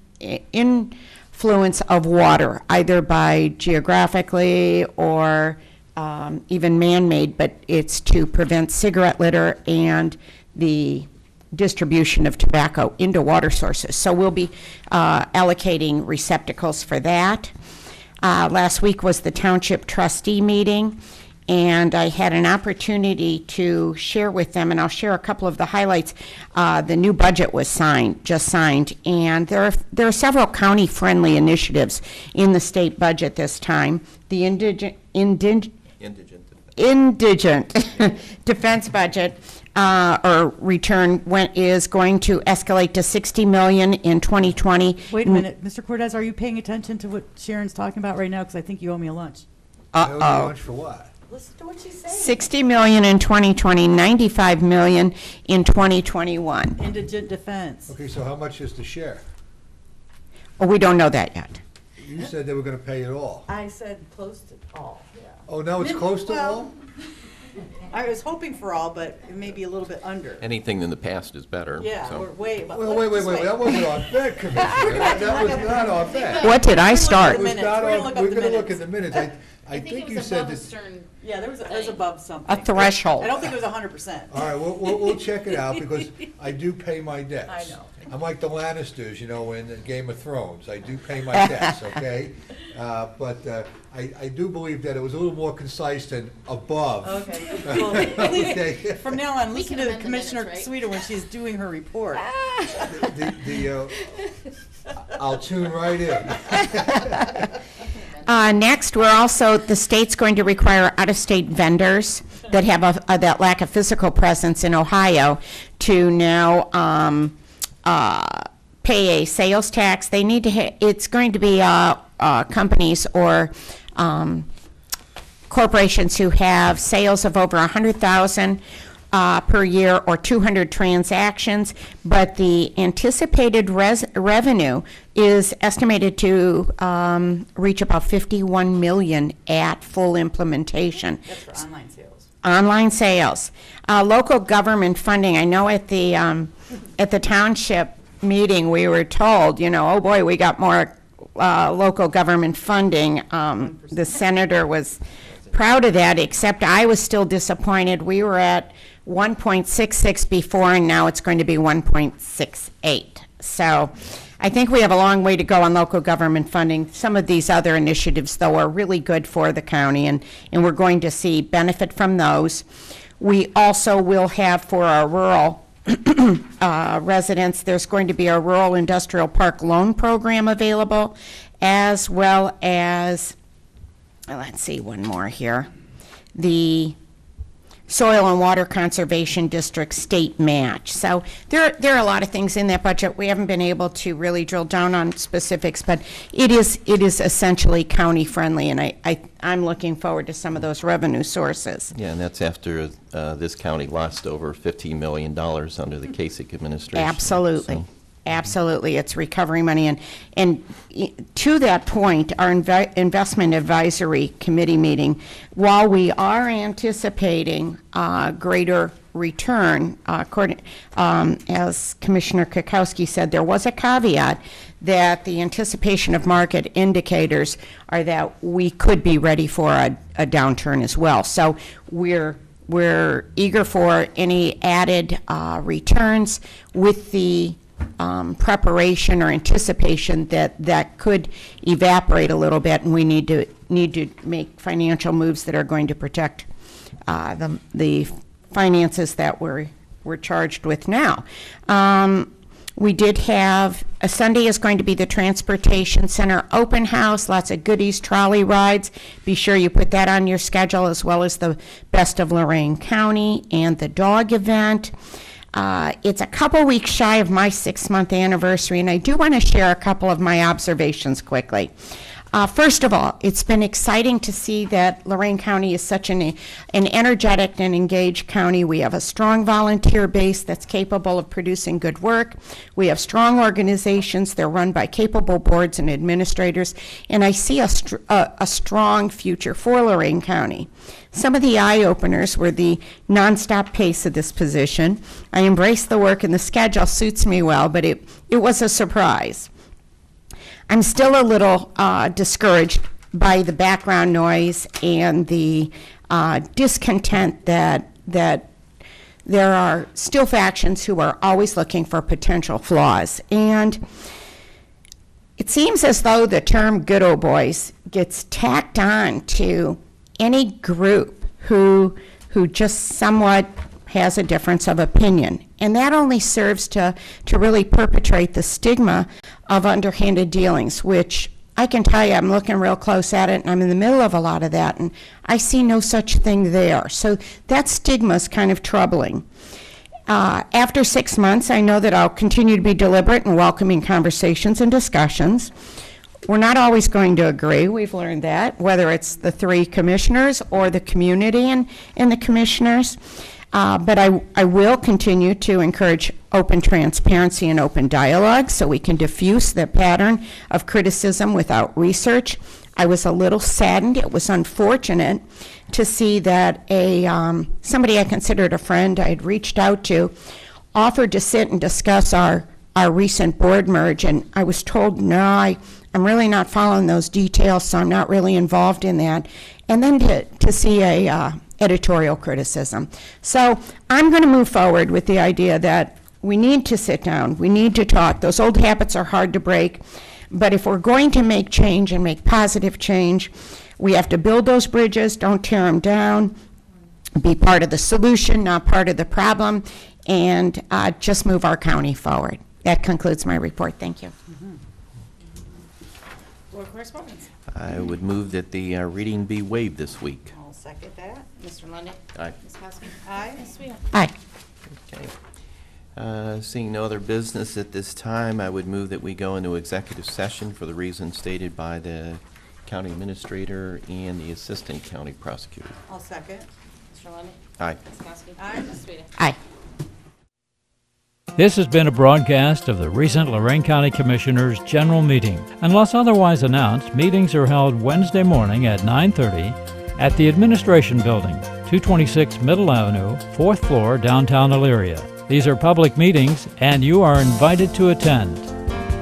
influence of water, either by geographically or um, even man-made, but it's to prevent cigarette litter and the distribution of tobacco into water sources. So we'll be uh, allocating receptacles for that. Uh, Last week was the township trustee meeting, and I had an opportunity to share with them, and I'll share a couple of the highlights. Uh, The new budget was signed, just signed, and there are, there are several county-friendly initiatives in the state budget this time. The indigent, indig, Indigent. indigent defense budget, uh, or return, went, is going to escalate to 60 million in 2020. Wait a minute, Mr. Cordes, are you paying attention to what Sharon's talking about right now? Because I think you owe me a lunch. How Uh-oh. much for what? Listen to what she's saying. 60 million in 2020, 95 million in 2021. Indigent defense. Okay, so how much is the share? Oh, We don't know that yet. You said they were gonna pay it all. I said close to all, yeah. Oh, now it's Mid- close to well, all? I was hoping for all, but it may be a little bit under. Anything in the past is better. Yeah, so. we're way above. Well, wait, wait, wait, that wasn't our bet, Commissioner. That that was not our bet. What did I start? It was Minutes. not We're gonna look up We're the gonna look at the minutes. I, I I think think it you was said above a certain, Yeah, there was, it was above something. A threshold. I don't think it was hundred percent. All right, we'll, we'll, we'll check it out because I do pay my debts. I know. I'm like the Lannisters, you know, in Game of Thrones. I do pay my debts, okay? Uh, but, uh, I, I do believe that it was a little more concise than above. Okay. Well, Okay. From now on, We listen can to amend the Commissioner minutes, right? Sweeter when she's doing her report. The, the, uh, I'll tune right in. Uh, Next, we're also, the state's going to require out-of-state vendors that have a- a- that lack of physical presence in Ohio to now um, uh, pay a sales tax. They need to, ha- it's going to be uh, uh, companies or um, corporations who have sales of over 100,000 uh, per year or 200 transactions, but the anticipated res- revenue is estimated to um, reach about 51 million at full implementation That's for online sales. Online sales. Uh, local government funding, I know at the, um, at the township meeting, we were told, you know, oh boy, we got more, uh, local government funding. Um, the senator was proud of that, except I was still disappointed. We were at one point six six before, and now it's going to be one point six eight. So I think we have a long way to go on local government funding. Some of these other initiatives, though, are really good for the county, and, and we're going to see benefit from those. We also will have for our rural uh, residents, there's going to be a rural industrial park loan program available, as well as, let's see, one more here. The Soil and Water Conservation District state match. So there, there are a lot of things in that budget. We haven't been able to really drill down on specifics, but it is, it is essentially county-friendly, and I, I, I'm looking forward to some of those revenue sources. Yeah, and that's after uh, this county lost over $15 million under the Kasich administration. Absolutely. So- Absolutely. It's recovery money. And, and to that point, our inve- investment advisory committee meeting, while we are anticipating uh, greater return, uh, according, um, as Commissioner Kokoski said, there was a caveat that the anticipation of market indicators are that we could be ready for a, a downturn as well. So we're we're eager for any added uh, returns with the um, preparation or anticipation that that could evaporate a little bit, and we need to need to make financial moves that are going to protect uh, the the finances that we're we're charged with now. Um, we did have, a Sunday is going to be the Transportation Center Open House, lots of goodies, trolley rides. Be sure you put that on your schedule, as well as the Best of Lorain County and the dog event. Uh, It's a couple weeks shy of my six-month anniversary, and I do want to share a couple of my observations quickly. Uh, First of all, it's been exciting to see that Lorain County is such an, an energetic and engaged county. We have a strong volunteer base that's capable of producing good work. We have strong organizations. They're run by capable boards and administrators. And I see a, str- a, a strong future for Lorain County. Some of the eye openers were the nonstop pace of this position. I embrace the work and the schedule suits me well, but it, it was a surprise. I'm still a little uh, discouraged by the background noise and the uh, discontent that that there are still factions who are always looking for potential flaws. And it seems as though the term good old boys gets tacked on to any group who who just somewhat has a difference of opinion. And that only serves to, to really perpetrate the stigma of underhanded dealings, which I can tell you, I'm looking real close at it, and I'm in the middle of a lot of that, and I see no such thing there. So that stigma is kind of troubling. Uh, after six months, I know that I'll continue to be deliberate in welcoming conversations and discussions. We're not always going to agree, we've learned that, whether it's the three commissioners or the community and, and the commissioners. Uh, But I, I will continue to encourage open transparency and open dialogue so we can diffuse the pattern of criticism without research. I was a little saddened, it was unfortunate to see that a, um, somebody I considered a friend I had reached out to offered to sit and discuss our, our recent board merge, and I was told, no, I, I'm really not following those details, so I'm not really involved in that. And then to, to see a uh, editorial criticism. So I'm going to move forward with the idea that we need to sit down, we need to talk. Those old habits are hard to break, but if we're going to make change and make positive change, we have to build those bridges, don't tear them down, be part of the solution, not part of the problem, and uh, just move our county forward. That concludes my report. Thank you. Board correspondence. I would move that the uh, reading be waived this week. I'll second that. Mr. Lundy. Aye. Ms. Kokoski. Aye. Ms. Sutter. Aye. Okay. Uh, Seeing no other business at this time, I would move that we go into executive session for the reasons stated by the county administrator and the assistant county prosecutor. I'll second. Mr. Lundy. Aye. Ms. Kokoski. Aye. Ms. Sutter. Aye. This has been a broadcast of the recent Lorain County Commissioners' General Meeting. Unless otherwise announced, meetings are held Wednesday morning at 9:30 at the Administration Building, 226 Middle Avenue, 4th floor, downtown Elyria. These are public meetings, and you are invited to attend.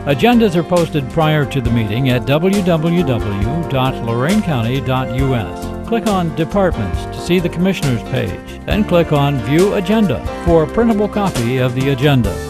Agendas are posted prior to the meeting at www.loraincounty.us. Click on Departments to see the Commissioners page, then click on View Agenda for a printable copy of the agenda.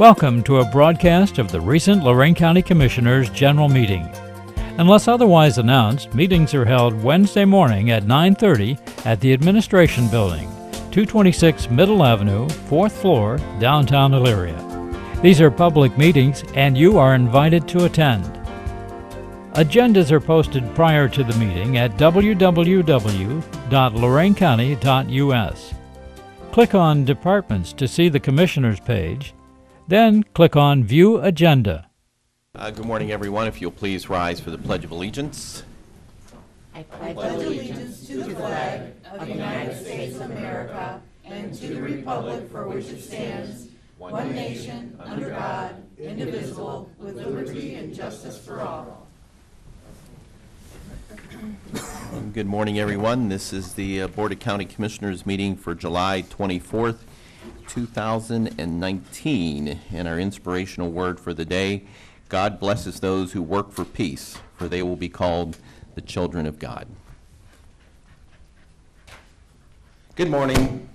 Welcome to a broadcast of the recent Lorain County Commissioners' General Meeting. Unless otherwise announced, meetings are held Wednesday morning at 9:30 at the Administration Building, 226 Middle Avenue, 4th floor, downtown Elyria. These are public meetings and you are invited to attend. Agendas are posted prior to the meeting at www.loraincounty.us. Click on Departments to see the Commissioners page, then click on View Agenda. Uh, Good morning, everyone. If you'll please rise for the Pledge of Allegiance. I pledge allegiance to the flag of the United States of America and to the republic for which it stands, one nation, under God, indivisible, with liberty and justice for all. Good morning, everyone. This is the uh, Board of County Commissioners meeting for July 24th, 2019. And our inspirational word for the day, God blesses those who work for peace, for they will be called the children of God. Good morning.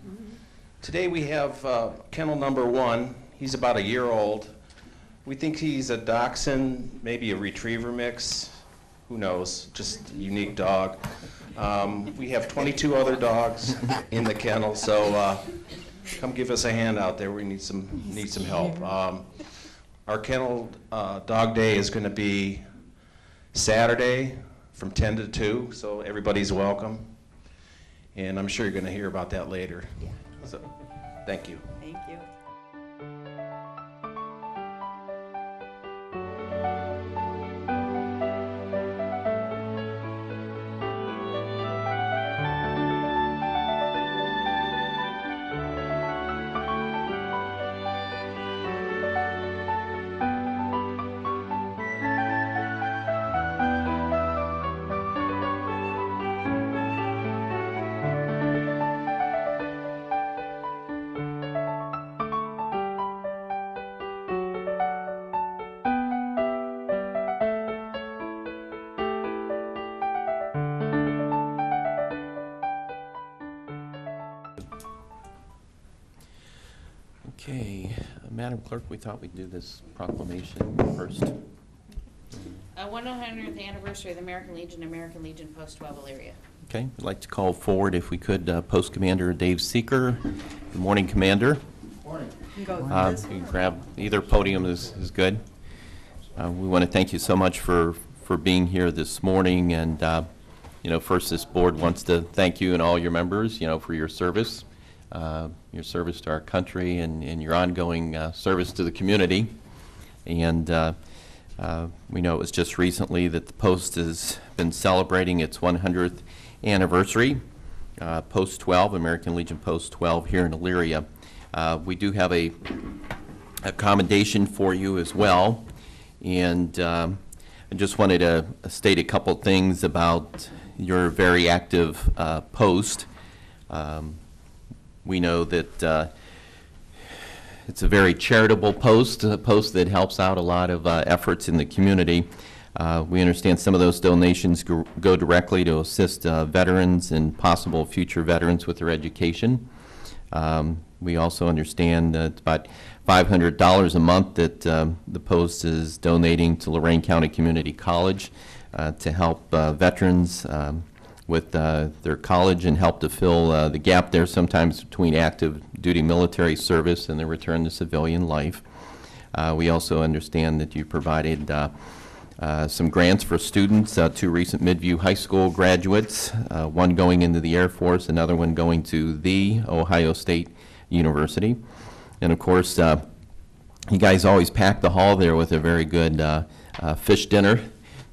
Today we have uh, kennel number one. He's about a year old. We think he's a dachshund, maybe a retriever mix. Who knows? Just a unique dog. Um, We have 22 other dogs in the kennel, so uh, come give us a hand out there. We need some, need some help. Um, Our kennel uh, dog day is going to be Saturday from 10 to 2, so everybody's welcome. And I'm sure you're going to hear about that later. So, thank you. Madam Clerk, we thought we'd do this proclamation first. A 100th anniversary of the American Legion, American Legion Post 12 Elyria. Okay, I'd like to call forward, if we could, uh, Post Commander Dave Sieker. Good morning, Commander. You can go Uh, this. You can grab, either podium is, is good. Uh, We want to thank you so much for, for being here this morning, and, uh, you know, first, this board wants to thank you and all your members, you know, for your service, uh, your service to our country and, and your ongoing uh, service to the community. And uh, uh, we know it was just recently that the Post has been celebrating its 100th anniversary. Post 12, American Legion Post 12 here in Elyria. We do have a a commendation for you as well. And I just wanted to state a couple things about your very active uh, post. Um, We know that uh, it's a very charitable post, a post that helps out a lot of uh, efforts in the community. Uh, We understand some of those donations go go directly to assist uh, veterans and possible future veterans with their education. Um, We also understand that about $500 a month that um, the Post is donating to Lorain County Community College uh, to help uh, veterans um, with uh, their college and help to fill uh, the gap there sometimes between active duty military service and the return to civilian life. Uh, We also understand that you provided uh, some grants for students, uh, two recent Midview High School graduates, uh, one going into the Air Force, another one going to the Ohio State University. And of course, you guys always pack the hall there with a very good fish dinner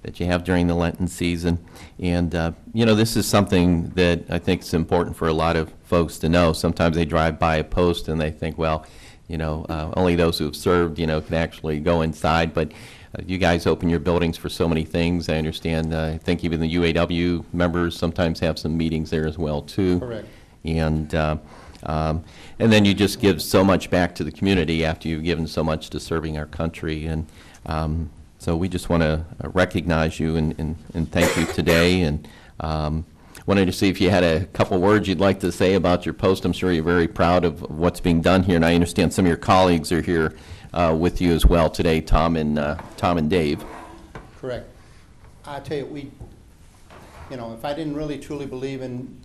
that you have during the Lenten season. And, uh, you know, this is something that I think is important for a lot of folks to know. Sometimes they drive by a post and they think, well, you know, uh, only those who have served, you know, can actually go inside. But uh, you guys open your buildings for so many things. I understand, uh, I think even the UAW members sometimes have some meetings there as well, too. Correct. And, uh, um, and then you just give so much back to the community after you've given so much to serving our country. And um, so we just want to recognize you and, and, and thank you today. And um, wanted to see if you had a couple words you'd like to say about your post. I'm sure you're very proud of what's being done here, and I understand some of your colleagues are here uh, with you as well today, Tom and, uh, Tom and Dave. Correct. I tell you, we, you know, if I didn't really truly believe in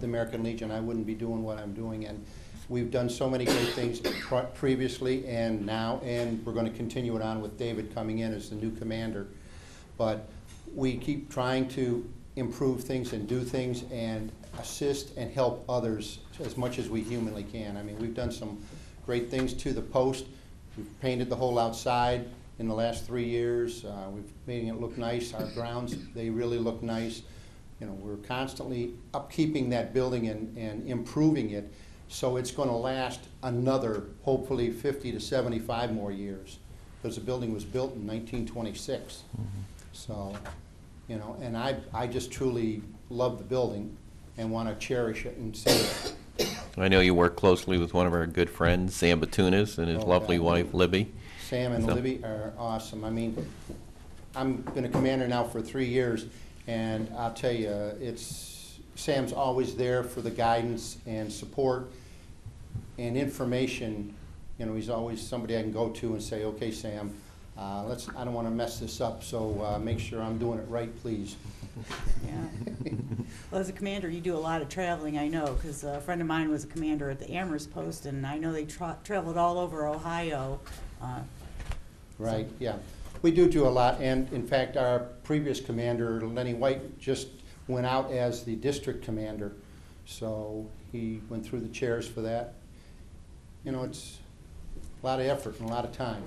the American Legion, I wouldn't be doing what I'm doing. And we've done so many great things pre- previously and now, and we're going to continue it on with David coming in as the new commander. But we keep trying to improve things and do things and assist and help others as much as we humanly can. I mean, we've done some great things to the post. We've painted the whole outside in the last three years. Uh, We've made it look nice. Our grounds, they really look nice. You know, we're constantly upkeeping that building and, and improving it, so it's gonna last another, hopefully, fifty to seventy-five more years. Because the building was built in nineteen twenty-six. Mm-hmm. So, you know, and I, I just truly love the building and wanna cherish it and save it. I know you work closely with one of our good friends, Sam Batunis, and his Oh, lovely God. wife, Libby. Sam and So- Libby are awesome. I mean, I'm been a commander now for three years, and I'll tell you, it's, Sam's always there for the guidance and support and information. You know, he's always somebody I can go to and say, okay, Sam, uh, let's, I don't want to mess this up, so uh, make sure I'm doing it right, please. Yeah. Well, as a commander, you do a lot of traveling, I know, because a friend of mine was a commander at the Amherst Post, and I know they tra- traveled all over Ohio. uh, Right, yeah. We do do a lot, and in fact, our previous commander, Lenny White, just went out as the district commander. So he went through the chairs for that. You know, it's a lot of effort and a lot of time.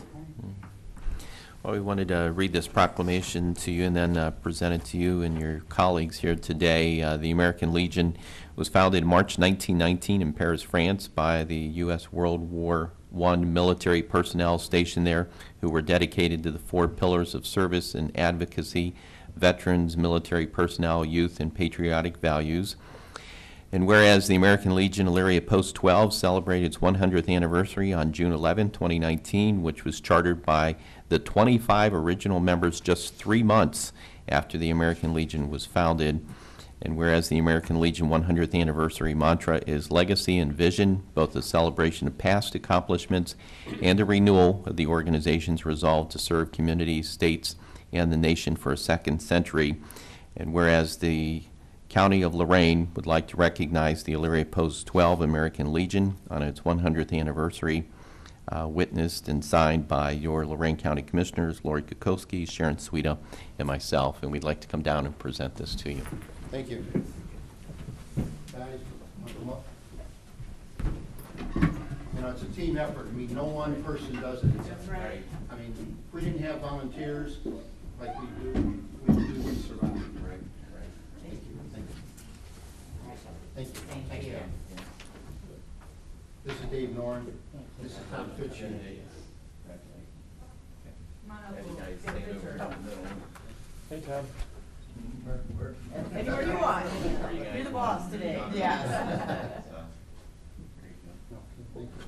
Well, we wanted to read this proclamation to you and then uh, present it to you and your colleagues here today. Uh, The American Legion was founded in March 1919 in Paris, France by the U.S. World War I military personnel stationed there who were dedicated to the four pillars of service and advocacy, veterans, military personnel, youth, and patriotic values. And whereas the American Legion Elyria Post 12 celebrated its 100th anniversary on June 11, 2019, which was chartered by the 25 original members just three months after the American Legion was founded. And whereas the American Legion 100th anniversary mantra is legacy and vision, both a celebration of past accomplishments and a renewal of the organization's resolve to serve communities, states, and the nation for a second century. And whereas the County of Lorain would like to recognize the Elyria Post 12 American Legion on its 100th anniversary, uh, witnessed and signed by your Lorain County Commissioners, Lori Kokoski, Sharon Sueda, and myself. And we'd like to come down and present this to you. Thank you. Guys, wanna come up? You know, it's a team effort. I mean, no one person does it. That's right. I mean, if we didn't have volunteers like we do, we we survive. Right, right. Thank you, thank you. Thank you. Thank you. This is Dave Norn. This is Tom Fitch. Hey, Tom. Anywhere you want. You're the boss today. Yes. Thank you.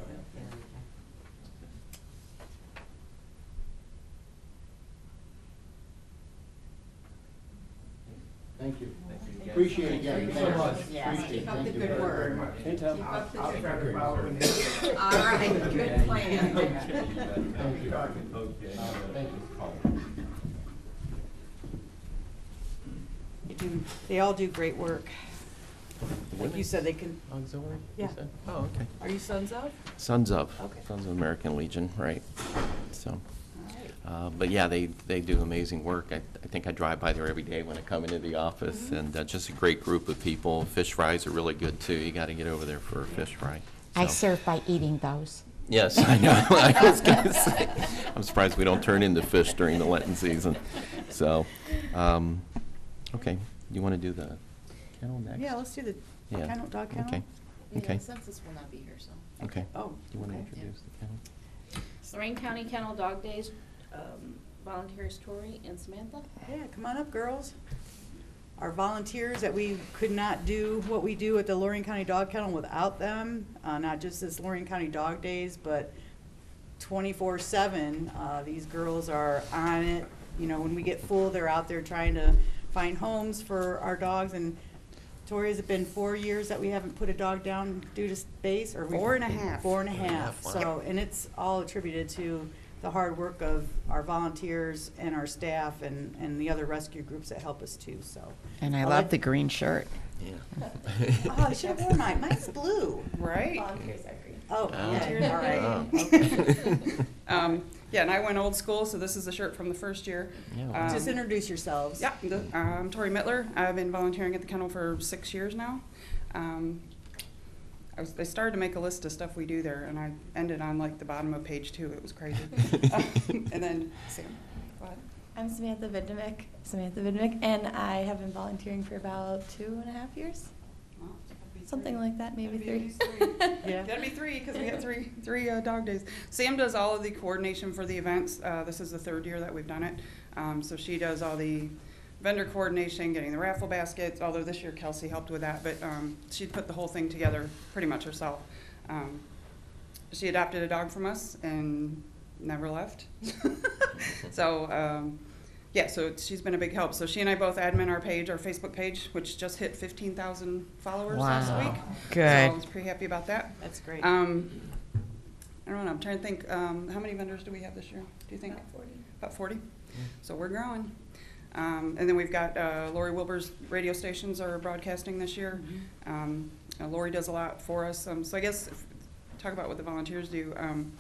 Appreciate it again. Thank you so much. Yes, Appreciate it. keep up Thank the you good very, work. very much. Hey, Tom. All right, good plan. Thank you. Uh, Thank you. They do- They all do great work. Like you said, they can, Auxiliary? you Yeah. said? Oh, okay. are you sons of? Sons of, Okay. Sons of American Legion, right. So, All right. Uh, but yeah, they, they do amazing work. I, I think I drive by there every day when I come into the office, and uh, just a great group of people. Fish fries are really good, too. You got to get over there for a fish fry. I So- serve by eating those. Yes, I know. I was going to say, I'm surprised we don't turn into fish during the Lenten season. So, um, okay, you want to do the kennel next? Yeah, let's do the Yeah. kennel, dog kennel. Okay, Yeah, okay, census will not be here, so. okay. Oh, You want to okay. introduce the kennel? Lorain County Kennel Dog Days, um, volunteers Tori and Samantha. Yeah, come on up, girls. Our volunteers that we could not do what we do at the Lorain County Dog Kennel without them, uh, not just this Lorain County Dog Days, but twenty-four seven. Uh, these girls are on it. You know, when we get full, they're out there trying to find homes for our dogs and Tori, has it been four years that we haven't put a dog down due to space, or? we- Four and a half. Four and a half, so, and it's all attributed to the hard work of our volunteers and our staff and, and the other rescue groups that help us too, so. And I I'll love let- the green shirt. Yeah. Oh, I should have worn mine, mine's blue. Right? Volunteers are green. Oh, Oh. yeah, all right. Oh. Um, yeah, and I went old school, so this is a shirt from the first year. Yeah. Um, Just introduce yourselves. Yeah, the- I'm Tori Mittler. I've been volunteering at the kennel for six years now. Um, I, was, I started to make a list of stuff we do there, and I ended on like the bottom of page two. It was crazy. and then Sam, go ahead. I'm Samantha Vidnovic, Samantha Vidnovic, and I have been volunteering for about two and a half years, Well, something like that, maybe That'd be three. Yeah. That'd be three because we had three three uh, dog days. Sam does all of the coordination for the events. Uh, this is the third year that we've done it, um, so she does all the vendor coordination, getting the raffle baskets. Although this year Kelsey helped with that, but um, she put the whole thing together pretty much herself. Um, she adopted a dog from us and never left. so. Um, yeah, so she's been a big help. So she and I both admin our page, our Facebook page, which just hit 15,000 followers last Wow. week. Good. So I was pretty happy about that. That's great. Um, I don't know, I'm trying to think, um, how many vendors do we have this year, do you think? About 40. About forty? So we're growing. Um, and then we've got, uh, Lori Wilbur's radio stations are broadcasting this year. Um, uh, Lori does a lot for us, um, so I guess, if- talk about what the volunteers do. Um,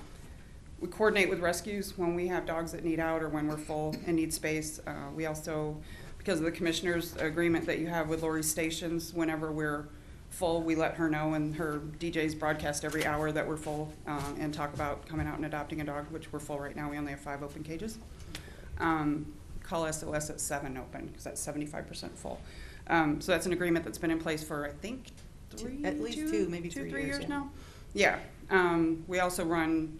we coordinate with rescues when we have dogs that need out or when we're full and need space. Uh, we also, because of the commissioner's agreement that you have with Lori's stations, whenever we're full, we let her know and her DJs broadcast every hour that we're full uh, and talk about coming out and adopting a dog, which we're full right now. We only have five open cages. Um, call SOS at seven open because that's seventy-five percent full. Um, so that's an agreement that's been in place for, I think, three, at least two, maybe three three years, yeah. now. Yeah, um, we also run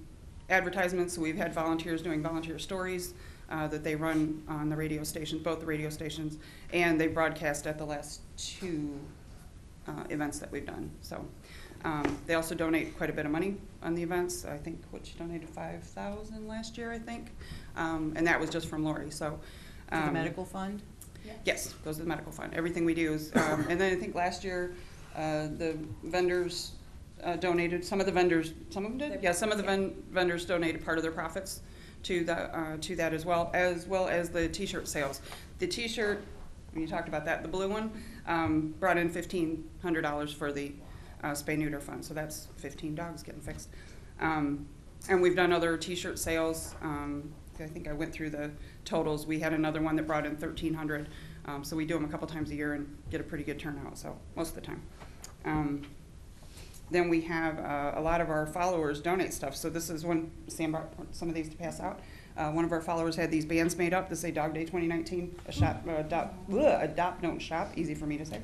advertisements, so we've had volunteers doing volunteer stories, uh, that they run on the radio stations, both the radio stations, and they broadcast at the last two, uh, events that we've done, so. Um, they also donate quite a bit of money on the events, I think, what, she donated five thousand last year, I think, um, and that was just from Lori, so. To the um, medical fund? Yes, goes to the medical fund. Everything we do is, um, and then I think last year, uh, the vendors uh, donated, some of the vendors, some of them did? Yeah, some of the ven- vendors donated part of their profits to the, uh, to that as well, as well as the T-shirt sales. The T-shirt, when you talked about that, the blue one, um, brought in fifteen hundred dollars for the uh, spay neuter fund, so that's fifteen dogs getting fixed. Um, and we've done other T-shirt sales. Um, I think I went through the totals. We had another one that brought in thirteen hundred. Um, so we do them a couple times a year and get a pretty good turnout. So most of the time. Um, then we have uh, a lot of our followers donate stuff. So this is one. Sam brought some of these to pass out. Uh, one of our followers had these bands made up. This say Dog Day 2019. A shop, uh, adopt, ugh, adopt, don't shop. Easy for me to say.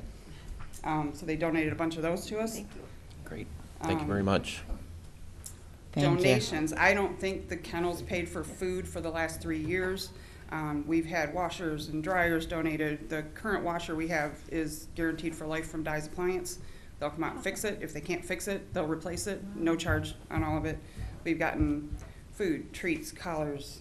Um, so they donated a bunch of those to us. Thank you. Great. Thank you Um, very much. Thank you. donations. I don't think the kennels paid for food for the last three years. Um, we've had washers and dryers donated. The current washer we have is guaranteed for life from Dyes Appliance. They'll come out and fix it. If they can't fix it, they'll replace it. No charge on all of it. We've gotten food, treats, collars.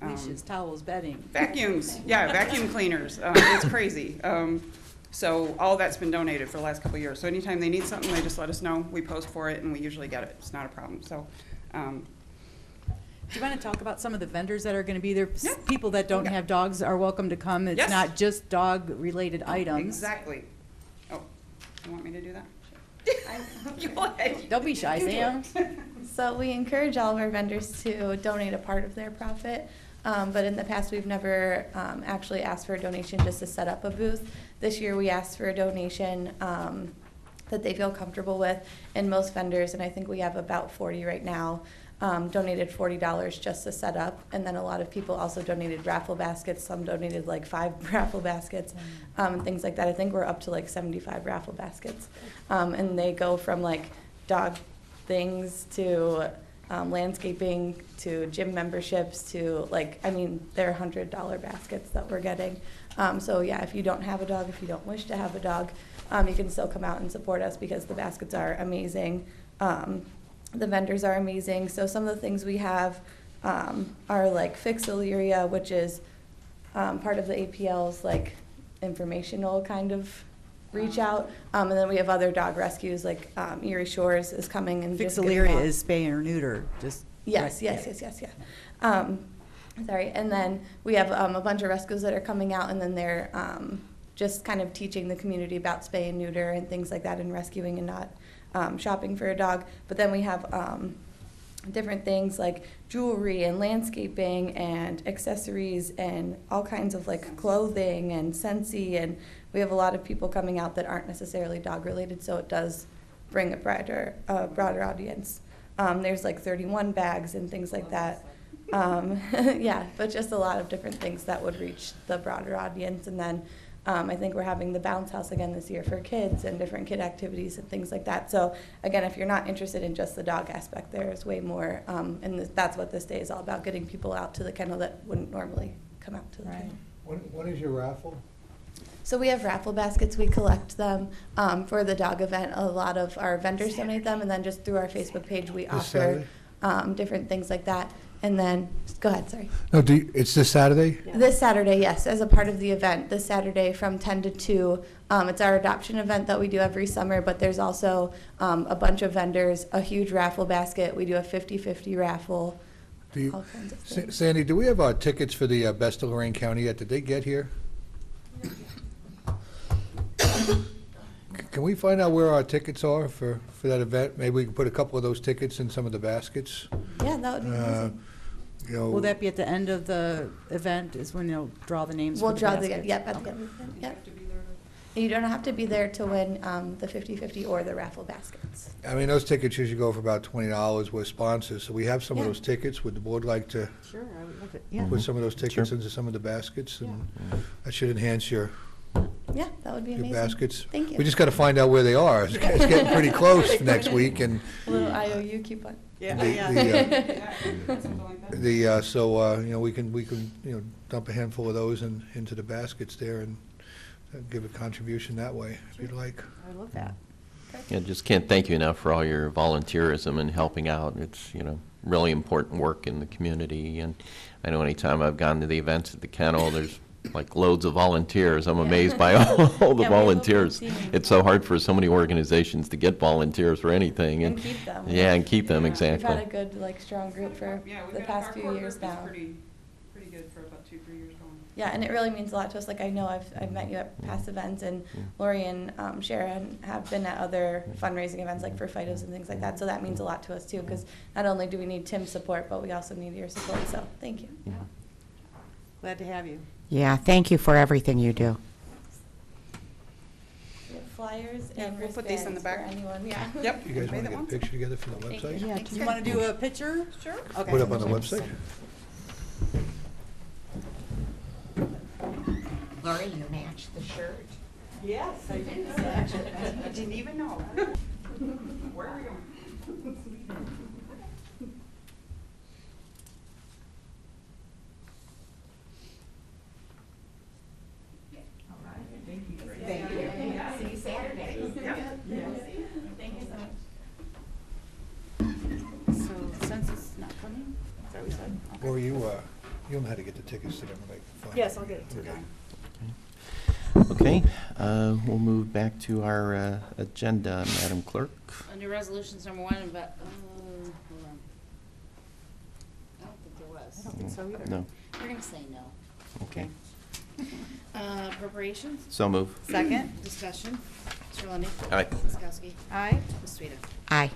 um, Leashes, towels, bedding. Vacuums, yeah, vacuum cleaners. Um, it's crazy. Um, so all that's been donated for the last couple of years. So anytime they need something, they just let us know. We post for it and we usually get it. It's not a problem. So, um, Do you want to talk about some of the vendors that are going to be there? Yeah. People that don't Okay. have dogs are welcome to come. It's Yes. not just dog-related items. exactly. Oh, you want me to do that? Go ahead. Don't be shy, Sam. So we encourage all of our vendors to donate a part of their profit. Um, but in the past, we've never um, actually asked for a donation just to set up a booth. This year, we asked for a donation um, that they feel comfortable with. And most vendors, and I think we have about 40 right now, um, donated $40 just to set up. And then a lot of people also donated raffle baskets. Some donated like five raffle baskets um, and things like that. I think we're up to like 75 raffle baskets. Um, and they go from like dog things to um, landscaping to gym memberships to like I mean they're hundred dollar baskets that we're getting. Um, so yeah, if you don't have a dog, if you don't wish to have a dog, um, you can still come out and support us because the baskets are amazing. Um, the vendors are amazing. So some of the things we have um, are like Fix Elyria, which is um, part of the APL's like informational kind of reach out. Um, and then we have other dog rescues, like um, Erie Shores is coming and just getting Fix Elyria out. is spay or neuter, just. Yes, yes, yes, yes, yeah. Um, sorry, and then we have um, a bunch of rescues that are coming out, and then they're um, just kind of teaching the community about spay and neuter and things like that, and rescuing and not um, shopping for a dog. But then we have um, different things like jewelry and landscaping and accessories and all kinds of like clothing and Scentsy, and we have a lot of people coming out that aren't necessarily dog related, so it does bring a broader, a broader audience. Um, there's like 31 bags and things like that. Um, yeah, but just a lot of different things that would reach the broader audience. And then um, I think we're having the bounce house again this year for kids and different kid activities and things like that. So again, if you're not interested in just the dog aspect, there's way more. Um, and th- that's what this day is all about: getting people out to the kennel that wouldn't normally come out to the kennel. When, when is your raffle? So we have raffle baskets. We collect them um, for the dog event. A lot of our vendors donate them, and then just through our Facebook page, we This offer Saturday? um, different things like that. And then, go ahead. Sorry. No, do you, it's this Saturday? This Saturday, yes, as a part of the event. This Saturday from 10 to 2. Um, it's our adoption event that we do every summer, but there's also um, a bunch of vendors, a huge raffle basket. We do a 50-50 raffel. Do you, All kinds of Sa- things. Sandy, do we have our tickets for the uh, Best of Lorain County yet? Did they get here? Can we find out where our tickets are for, for that event? Maybe we can put a couple of those tickets in some of the baskets? Yeah, that would be Uh, amazing. You know. Will that be at the end of the event is when you'll draw the names We'll for the draw the, baskets? yep, at the end of the event, yep. You don't have to be there to win um, the 50-50 or the raffle baskets. I mean, those tickets usually go for about twenty dollars with sponsors, so we have some of Yeah. those tickets. Would the board like to Sure, I would love it, yeah. put some of those tickets Sure. into some of the baskets? And that should enhance your, Yeah, that would be your amazing. baskets. Thank you. We just gotta find out where they are. It's it's getting pretty close next week, and A little IOU coupon. Yeah, The- yeah. the, the, uh, so, uh, you know, we can, we can, you know, dump a handful of those in, into the baskets there and uh, give a contribution that way, if you'd like. I love that. Yeah, just can't thank you enough for all your volunteerism and helping out. It's, you know, really important work in the community. And I know anytime I've gone to the events at the kennel, there's like loads of volunteers. I'm amazed by all all the Yeah, we have a full volunteers. It's so hard for so many organizations to get volunteers for anything. And keep them. Yeah, and keep them, Yeah. We've had a good, like, strong group for Yeah, the past few years now. Pretty, pretty good for about two, three years going. Yeah, and it really means a lot to us. Like I know I've, I've met you at past events, and Lori and um, Sharon have been at other fundraising events like for FIDOs and things like that. So that means a lot to us too, because not only do we need Tim's support, but we also need your support. So thank you. Glad to have you. Yeah, thank you for everything you do. We have flyers Yeah, and we'll put these in the wristbands for back. anyone. Yeah. Yep. You guys Made wanna that get a one? picture together for the Thank you. website? Yeah, do you want to do a picture? Sure. Okay. Put up on the website? Lori, you matched the shirt. Yes, I did. I didn't even know. Where are we going? See you Saturday. Thank you so much. So census not coming? Is that what you said? Or you, uh, you'll know how to get the tickets to them, right? Fine. Yes, I'll get it to Okay. Okay, uh, we'll move back to our uh, agenda, Madam Clerk. Under resolutions number one, but, uh, hold on. I don't think there was. I don't think so either. No, We're gonna say no. okay. Uh, appropriations, So move. Second? discussion. Mr. Lundy. Aye. Ms. Kokoski. Aye. Ms. Sueda. Aye.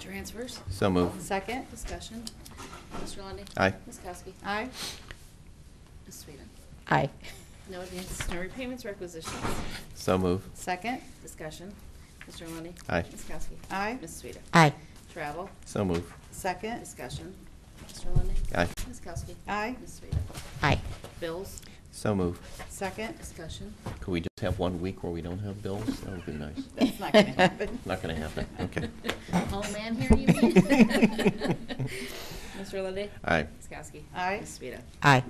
Transfers, So move. Second? discussion. Mr. Lundy. Aye. Ms. Kokoski. Aye. Ms. Sueda. Aye. No advances, no repayments, requisitions. So move. Second? Discussion. Mr. Lundy. Aye. Ms. Kokoski. Aye. Ms. Sueda. Aye. Travel, So move. Second? discussion. Mr. Lundy. Aye. Ms. Kokoski. Aye. Ms. Sueda. Aye. Bills, So move. Second? discussion. Could we just have one week where we don't have bills? That would be nice. That's not gonna happen. Not gonna happen, okay. Home man here, you mean? Mr. Lundy. Aye. Ms. Kokoski. Aye. Ms. Sueda. Aye.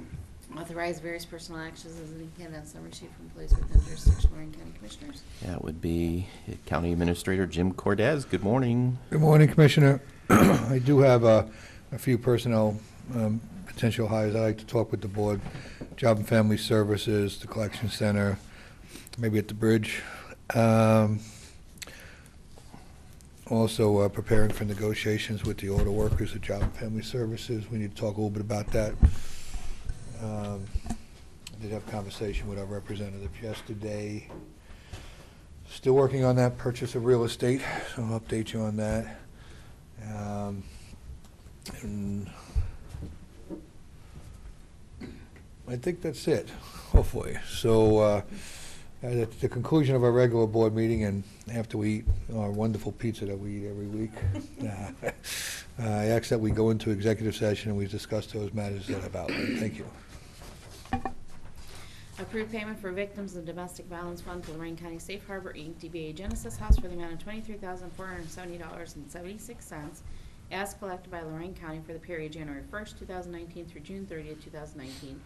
Authorize various personal actions as indicated on summary sheet from employees within jurisdiction of Lorain County Commissioners. That would be County Administrator Jim Cordes. Good morning. Good morning, Commissioner. I do have a, a few personnel um, potential hires. I'd like to talk with the board. Job and Family Services, the Collection Center, maybe at the bridge. Um, Also, uh, preparing for negotiations with the auto workers at Job and Family Services. We need to talk a little bit about that. Um, I Did have a conversation with our representative yesterday. Still working on that purchase of real estate, so I'll update you on that. Um, and I think that's it, hopefully. So, uh, at the conclusion of our regular board meeting and after we eat our wonderful pizza that we eat every week, uh, I ask that we go into executive session and we discuss those matters that I've outlined. Thank you. Approved payment for victims of domestic violence fund to Lorain County Safe Harbor Inc., DBA Genesis House for the amount of twenty-three thousand four hundred and seventy dollars and seventy-six cents as collected by Lorain County for the period January first, two thousand nineteen through June thirtieth, two thousand nineteen,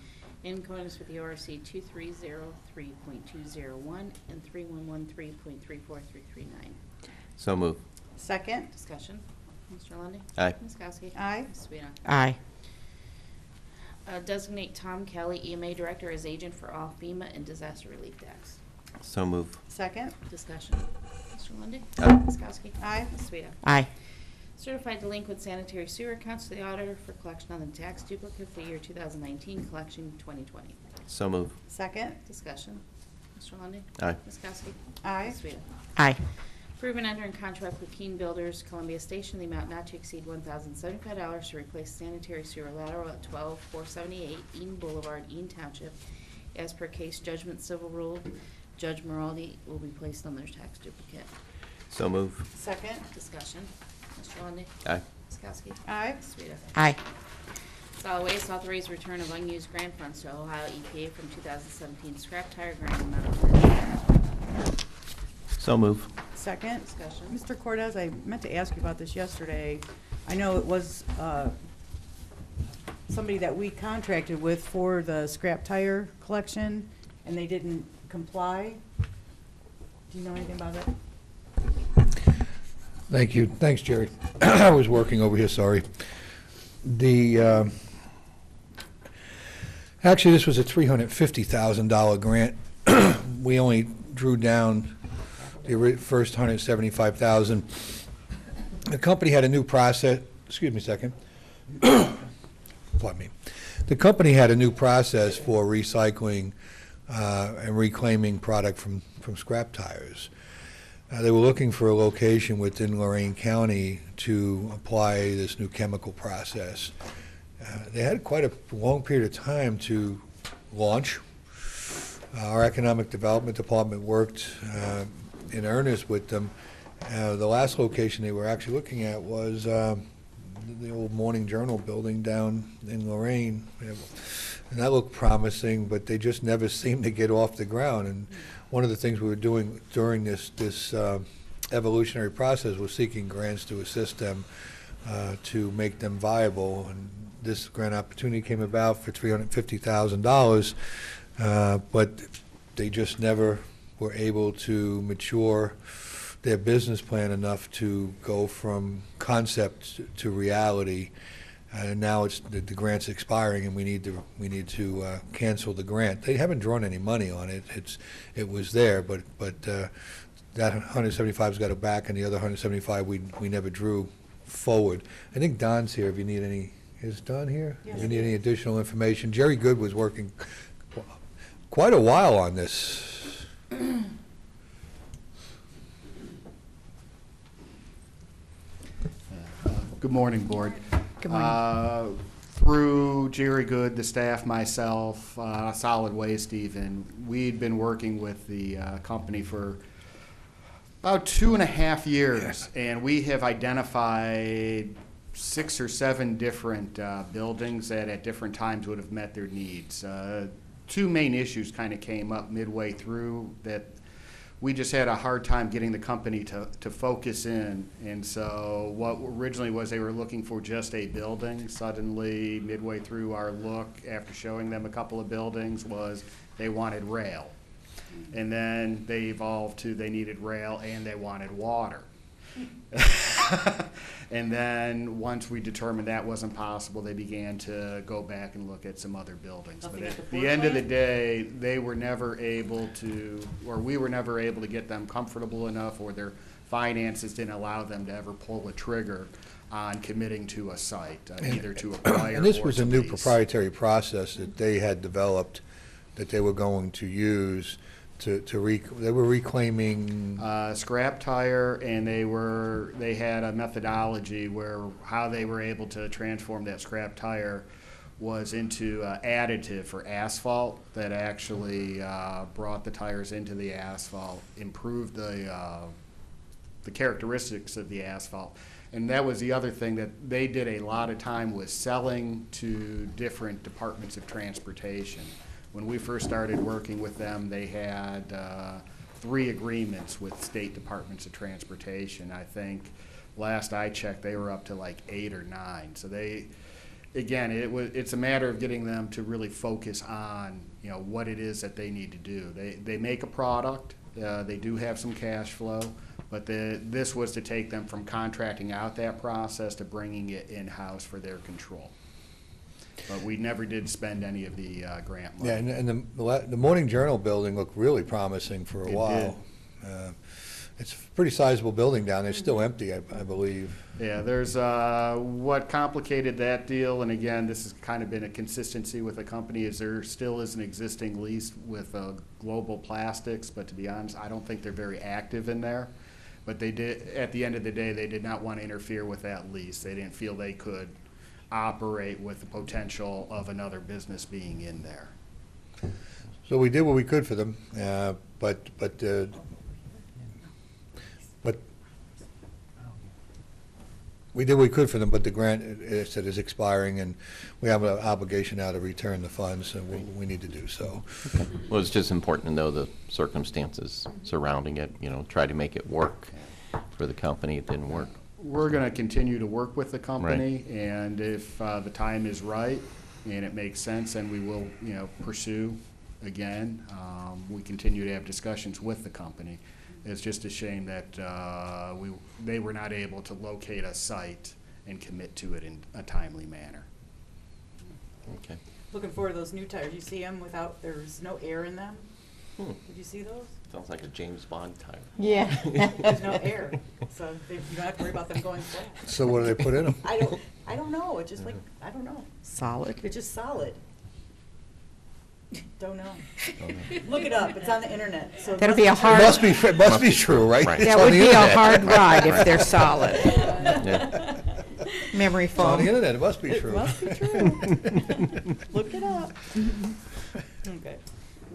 in accordance with the ORC two three zero three point two zero one and three one one three point three four three three nine. So move. Second. Discussion. Mr. Lundy. Aye. Ms. Kokoski. Aye. Ms. Sueda. Aye. Uh, Designate Tom Kelly, EMA Director, as agent for all FEMA and disaster relief tax. So move. Second. Discussion. Mr. Lundy. Aye. Ms. Kokoski. Aye. Ms. Sueda. Aye. Certified delinquent sanitary sewer accounts to the auditor for collection on the tax duplicate for the year 2019, collection 2020. So move. Second. Discussion. Mr. Lundy. Aye. Ms. Kokoski. Aye. Ms. Sueda. Aye. Approve and enter in contract with Keen Builders Columbia Station, the amount not to exceed $1,075 to replace sanitary sewer lateral at 12478 Eden Boulevard, Eaton Township. As per case judgment civil rule, Judge Miraldi will be placed on their tax duplicate. So move. Second. Discussion. Mr. Lundy. Aye. Ms. Kokoski. Aye. Ms. Sueda. Aye. Solid Waste authorized return of unused grant funds to Ohio EPA from 2017 scrap tire grant amount of So move. Second. Discussion. Mr. Cordes, I meant to ask you about this yesterday. I know it was uh, somebody that we contracted with for the scrap tire collection, and they didn't comply. Do you know anything about it? Thank you. Thanks, Jerry. I was working over here, sorry. The, uh, actually, this was a $350,000 grant. We only drew down the first 175,000. The company had a new process, excuse me a second. Me. The company had a new process for recycling uh, and reclaiming product from, from scrap tires. Uh, They were looking for a location within Lorain County to apply this new chemical process. Uh, They had quite a long period of time to launch. Uh, Our Economic Development Department worked uh, in earnest with them. Uh, The last location they were actually looking at was um, the old Morning Journal building down in Lorain. And that looked promising, but they just never seemed to get off the ground. And one of the things we were doing during this, this uh, evolutionary process was seeking grants to assist them uh, to make them viable. And this grant opportunity came about for $350,000, uh, but they just never were able to mature their business plan enough to go from concept to reality. And now it's, the the grant's expiring, and we need to, we need to uh, cancel the grant. They haven't drawn any money on it. It's, it was there, but, but uh, that 175's got it back, and the other 175 we, we never drew forward. I think Don's here if you need any, is Don here? If you need any additional information. Jerry Good was working qu- quite a while on this. Good morning, Board. Good morning. Uh, Through Jerry Good, the staff, myself, uh, Solid Waste even, we'd been working with the uh, company for about two and a half years, and we have identified six or seven different uh, buildings that at different times would have met their needs. Uh, Two main issues kind of came up midway through that we just had a hard time getting the company to, to focus in. And so what originally was they were looking for just a building, suddenly midway through our look, after showing them a couple of buildings, was they wanted rail. And then they evolved to they needed rail and they wanted water. And then, once we determined that wasn't possible, they began to go back and look at some other buildings. But Nothing at at the the end of the day, they were never able to, or we were never able to get them comfortable enough, or their finances didn't allow them to ever pull a trigger on committing to a site, uh, either to acquire And this or was to a new lease. proprietary process that they had developed, that they were going to use to, to rec, they were reclaiming, uh, scrap tire, and they were, they had a methodology where how they were able to transform that scrap tire was into uh, additive for asphalt that actually uh, brought the tires into the asphalt, improved the, uh, the characteristics of the asphalt. And that was the other thing that they did a lot of time was selling to different departments of transportation. When we first started working with them, they had uh, three agreements with state departments of transportation. I think last I checked, they were up to like eight or nine. So they, again, it was, it's a matter of getting them to really focus on, you know, what it is that they need to do. They, they make a product, uh, they do have some cash flow, but the, this was to take them from contracting out that process to bringing it in-house for their control. But we never did spend any of the, uh, grant money. yeah, and, and the- the, la- the Morning Journal building looked really promising for a while. Uh, It's a pretty sizable building down there, still empty, I, I believe. Yeah, there's, uh, what complicated that deal, and again, this has kind of been a consistency with the company, is there still is an existing lease with, uh, Global Plastics, but to be honest, I don't think they're very active in there. But they did, at the end of the day, they did not want to interfere with that lease. They didn't feel they could operate with the potential of another business being in there. So we did what we could for them, uh, but, but, uh, but, we did what we could for them, but the grant, it- it said is expiring, and we have an obligation now to return the funds, and we, we need to do so. Well, it's just important to know the circumstances surrounding it, you know, try to make it work for the company. It didn't work. We're going to continue to work with the company, and if uh, the time is right and it makes sense, then we will, you know, pursue again. Um, We continue to have discussions with the company. It's just a shame that uh, we, they were not able to locate a site and commit to it in a timely manner. Okay. Looking forward to those new tires. You see them without, there's no air in them? Hmm. Did you see those? Sounds like a James Bond tire. Yeah. There's no air, so they- you don't have to worry about them going flat. So what do they put in them? I don't, I don't know, it's just like, I don't know. Solid. It's just solid. Don't know. Look it up, it's on the internet, so. That'll be a must It hard- must be, it must be true, right? Right. It's That on would the be a internet. hard ride if they're solid. Yeah. Memory It's on the foam. internet, it must be It true. must be true. Look it up. Okay.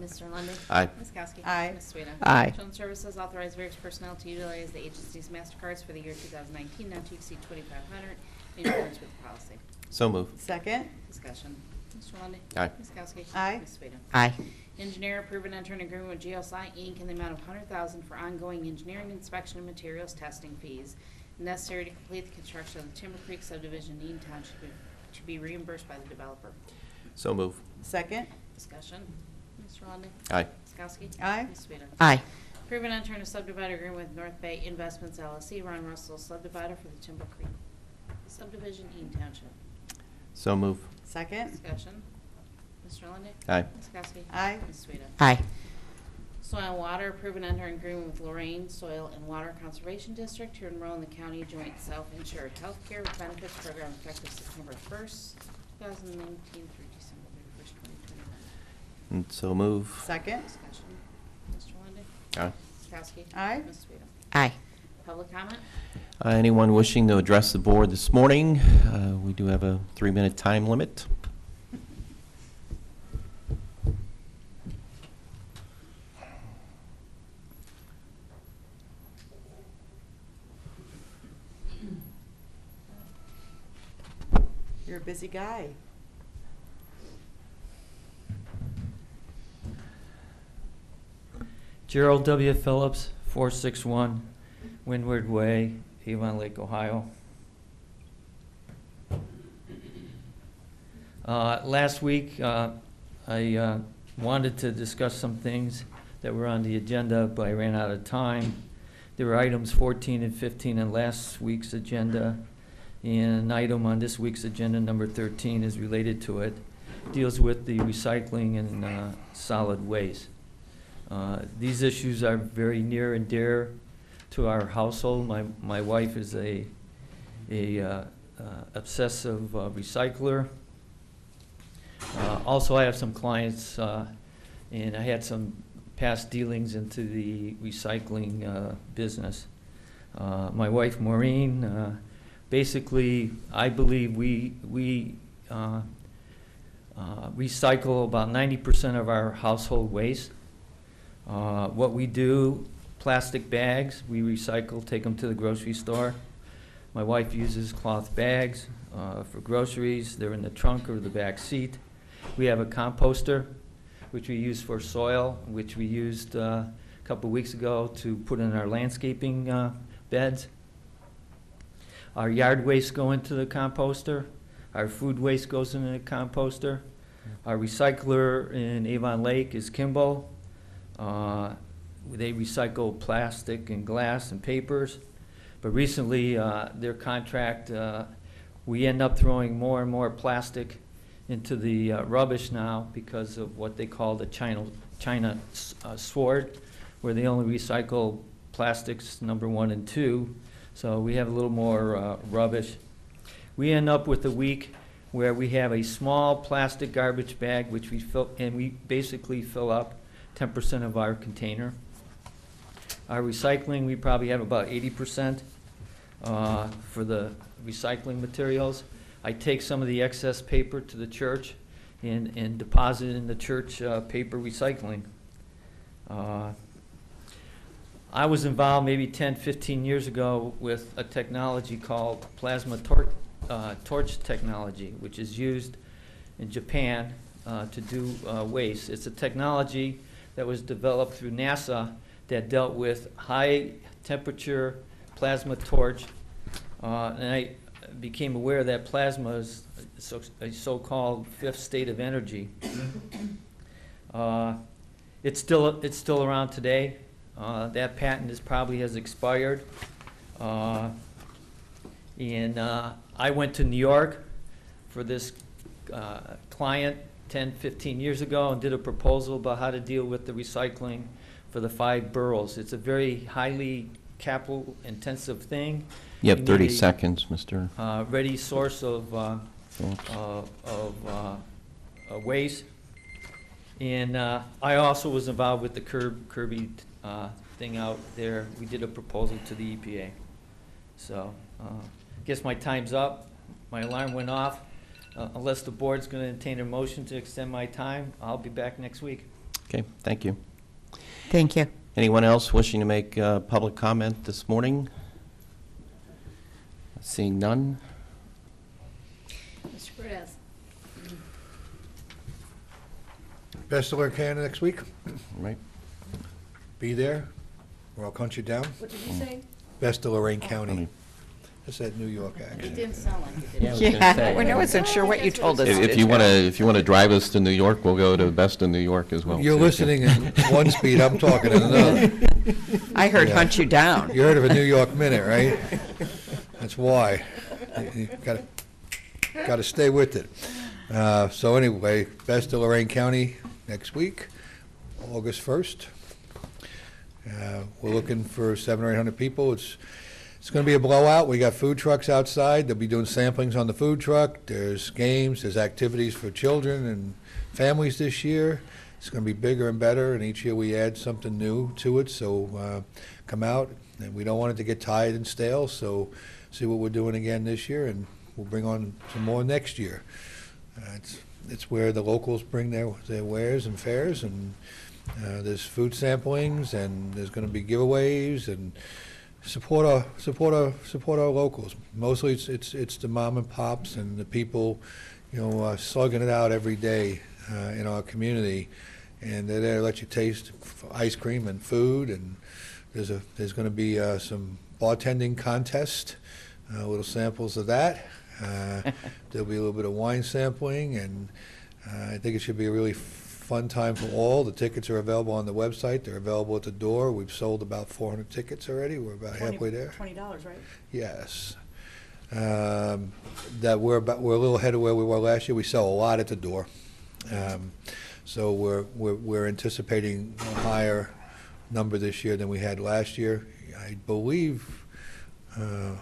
Mr. Lundy. Aye. Ms. Kokoski. Aye. Ms. Sueda. Aye. Children's Services authorized various personnel to utilize the agency's MasterCards for the year 2019, not to exceed 2,500, in accordance with the policy. So move. Second, Discussion. Mr. Lundy. Aye. Ms. Kokoski. Aye. Ms. Sueda. Aye. Engineer approved and enter an agreement with GeoSci Inc. in the amount of hundred thousand for ongoing engineering inspection and materials testing fees necessary to complete the construction of the Timber Creek subdivision, in Eaton Township, to be reimbursed by the developer. So move. second, Discussion. Mr. Lundy. Aye. Ms. Kokoski. Aye. Ms. Sueda. Aye. Approve and enter in a subdivider agreement with North Bay Investments LLC, Ron Russell subdivider for the Timber Creek subdivision, Eaton Township. So move. second, Discussion. Mr. Lundy. Aye. Ms. Kokoski. Aye. Ms. Sueda. Aye. Soil and Water, approve and enter agreement with Lorain Soil and Water Conservation District to enroll in the county joint self-insured health care benefits program effective September first, two thousand nineteen through And so move. second, Discussion. Mr. Lundy. Aye. Ms. Kokoski. Aye. Ms. Sueda. Aye. Public comment? Uh, Anyone wishing to address the board this morning? Uh, We do have a three-minute time limit. you're a busy guy. Gerald W. Phillips, 461 Windward Way, Avon Lake, Ohio. Uh, Last week, uh, I uh, wanted to discuss some things that were on the agenda, but I ran out of time. There were items 14 and 15 on last week's agenda, And an item on this week's agenda, number 13, is related to it, deals with the recycling and uh, solid waste. Uh, These issues are very near and dear to our household. My, my wife is a, a uh, uh, obsessive uh, recycler. Uh, Also, I have some clients, uh, and I had some past dealings into the recycling uh, business. Uh, My wife Maureen, uh, basically, I believe we, we uh, uh, recycle about ninety percent of our household waste. Uh, What we do, plastic bags, we recycle, take them to the grocery store. My wife uses cloth bags uh, for groceries, they're in the trunk or the back seat. We have a composter, which we use for soil, which we used uh, a couple weeks ago to put in our landscaping uh, beds. Our yard waste go into the composter. Our food waste goes into the composter. Our recycler in Avon Lake is Kimball. Uh, They recycle plastic and glass and papers. But recently, uh, their contract, uh, we end up throwing more and more plastic into the uh, rubbish now because of what they call the China, China uh, sword, where they only recycle plastics number one and two. So we have a little more uh, rubbish. We end up with a week where we have a small plastic garbage bag, which we fill, and we basically fill up ten percent of our container. Our recycling, we probably have about eighty percent uh, for the recycling materials. I take some of the excess paper to the church and, and deposit it in the church uh, paper recycling. Uh, I was involved maybe 10, 15 years ago with a technology called plasma tor- uh, torch technology, which is used in Japan uh, to do uh, waste. It's a technology that was developed through NASA that dealt with high temperature plasma torch. Uh, and I became aware that plasma is so- a so-called fifth state of energy. Uh, It's still, it's still around today. Uh, That patent is probably has expired. Uh, And uh, I went to New York for this uh, client 10, 15 years ago and did a proposal about how to deal with the recycling for the five boroughs. It's a very highly capital-intensive thing. You have need 30 a, seconds, Mr. uh, Ready source of, uh, Phillips. uh, of uh, uh, waste. And uh, I also was involved with the curb, Kirby uh, thing out there. We did a proposal to the EPA. So, uh, guess my time's up. My alarm went off. Uh, Unless the board's going to entertain a motion to extend my time, I'll be back next week. Okay, thank you. Thank you. Anyone else wishing to make uh, public comment this morning? Seeing none? Mr. Cordes. Best of luck, Canada, next week. Right? Be there, or I'll hunt you down. What did you say? Best of Lorain I County. Mean, That's that New York It accent. didn't sound like it, did Yeah, I it? was gonna Yeah, say. when I wasn't sure what you told us If if you want to, if you want to drive us to New York, we'll go to Best in New York as well. You're too. listening in one speed, I'm talking in another. I heard Yeah. hunt you down. You heard of a New York minute, right? That's why. You- You gotta, gotta stay with it. Uh, So anyway, best of Lorain County next week, August 1st. Uh, We're looking for seven or 800 people. It's, it's going to be a blowout. We got food trucks outside. They'll be doing samplings on the food truck. There's games, there's activities for children and families this year. It's going to be bigger and better, and each year we add something new to it. So uh, come out, and we don't want it to get tired and stale, so see what we're doing again this year, and we'll bring on some more next year. Uh, It's, it's where the locals bring their, their wares and fairs, and uh, there's food samplings, and there's going to be giveaways, and support our, support our, support our locals. Mostly, it's, it's, it's the mom and pops and the people, you know, uh, slugging it out every day uh, in our community, and they're there to let you taste f- ice cream and food, and there's a, there's going to be uh, some bartending contest, uh, little samples of that. Uh, There'll be a little bit of wine sampling, and uh, I think it should be a really fun time for all. The tickets are available on the website. They're available at the door. We've sold about 400 tickets already. We're about halfway there. Twenty dollars, right? Yes. um, that we're about, we're a little ahead of where we were last year. We sell a lot at the door. Um, So we're, we're we're anticipating a higher number this year than we had last year. I believe, uh,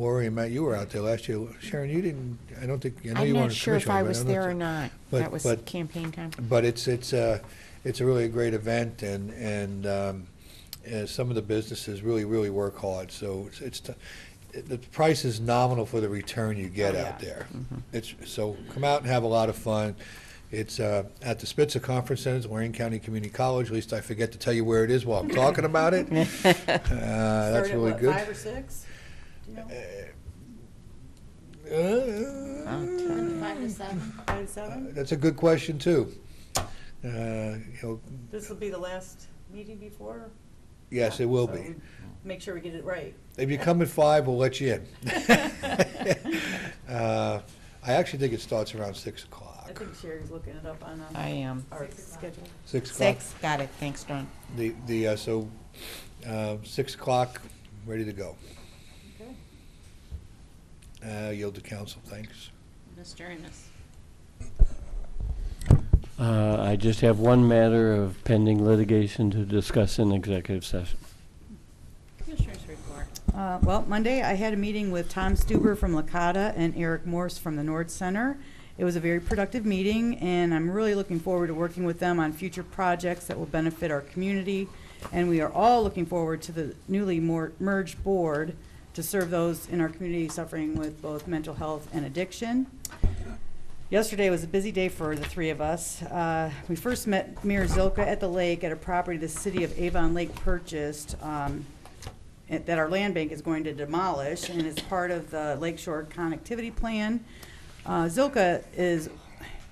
Lori and Matt, you were out there last year. Sharon, you didn't, I don't think, I know you I'm weren't not a sure if commissioner, I but was I'm not there sure. or not. But- That was but- campaign time. But it's, it's, uh, it's a really great event, and, and um, uh, some of the businesses really, really work hard, so it's- it's, t- the price is nominal for the return you get Oh, out there. It's, so come out and have a lot of fun. It's uh, at the Spitzer Conference Center, Lorain County Community College, at least I forget to tell you where it is while I'm talking about it. Uh, That's Start at really what, good. Five or six? Do you? Uh, Five to seven. Five to seven? That's a good question, too. Uh, You know, This will be the last meeting before? yes, it will So be. Make sure we get it right. If you come at five, we'll let you in. Uh, I actually think it starts around six o'clock. I o'clock. think Sherry's looking it up on, I um, am. our schedule. Six o'clock? Six, got it, thanks, Dawn. The, the, uh, so, uh, six o'clock, ready to go. Okay. Uh, Yield to council, thanks. Mr. Ennis. Uh, I just have one matter of pending litigation to discuss in executive session. Commissioners report. Uh, Well, Monday, I had a meeting with Tom Stuber from LCADA and Eric Morse from the Nord Center. It was a very productive meeting, and I'm really looking forward to working with them on future projects that will benefit our community. And we are all looking forward to the newly mor- merged board to serve those in our community suffering with both mental health and addiction. Yesterday was a busy day for the three of us. Uh, We first met Mayor Zilka at the lake at a property the city of Avon Lake purchased um, it- that our land bank is going to demolish, and is part of the Lakeshore Connectivity Plan. Uh, Zilka is,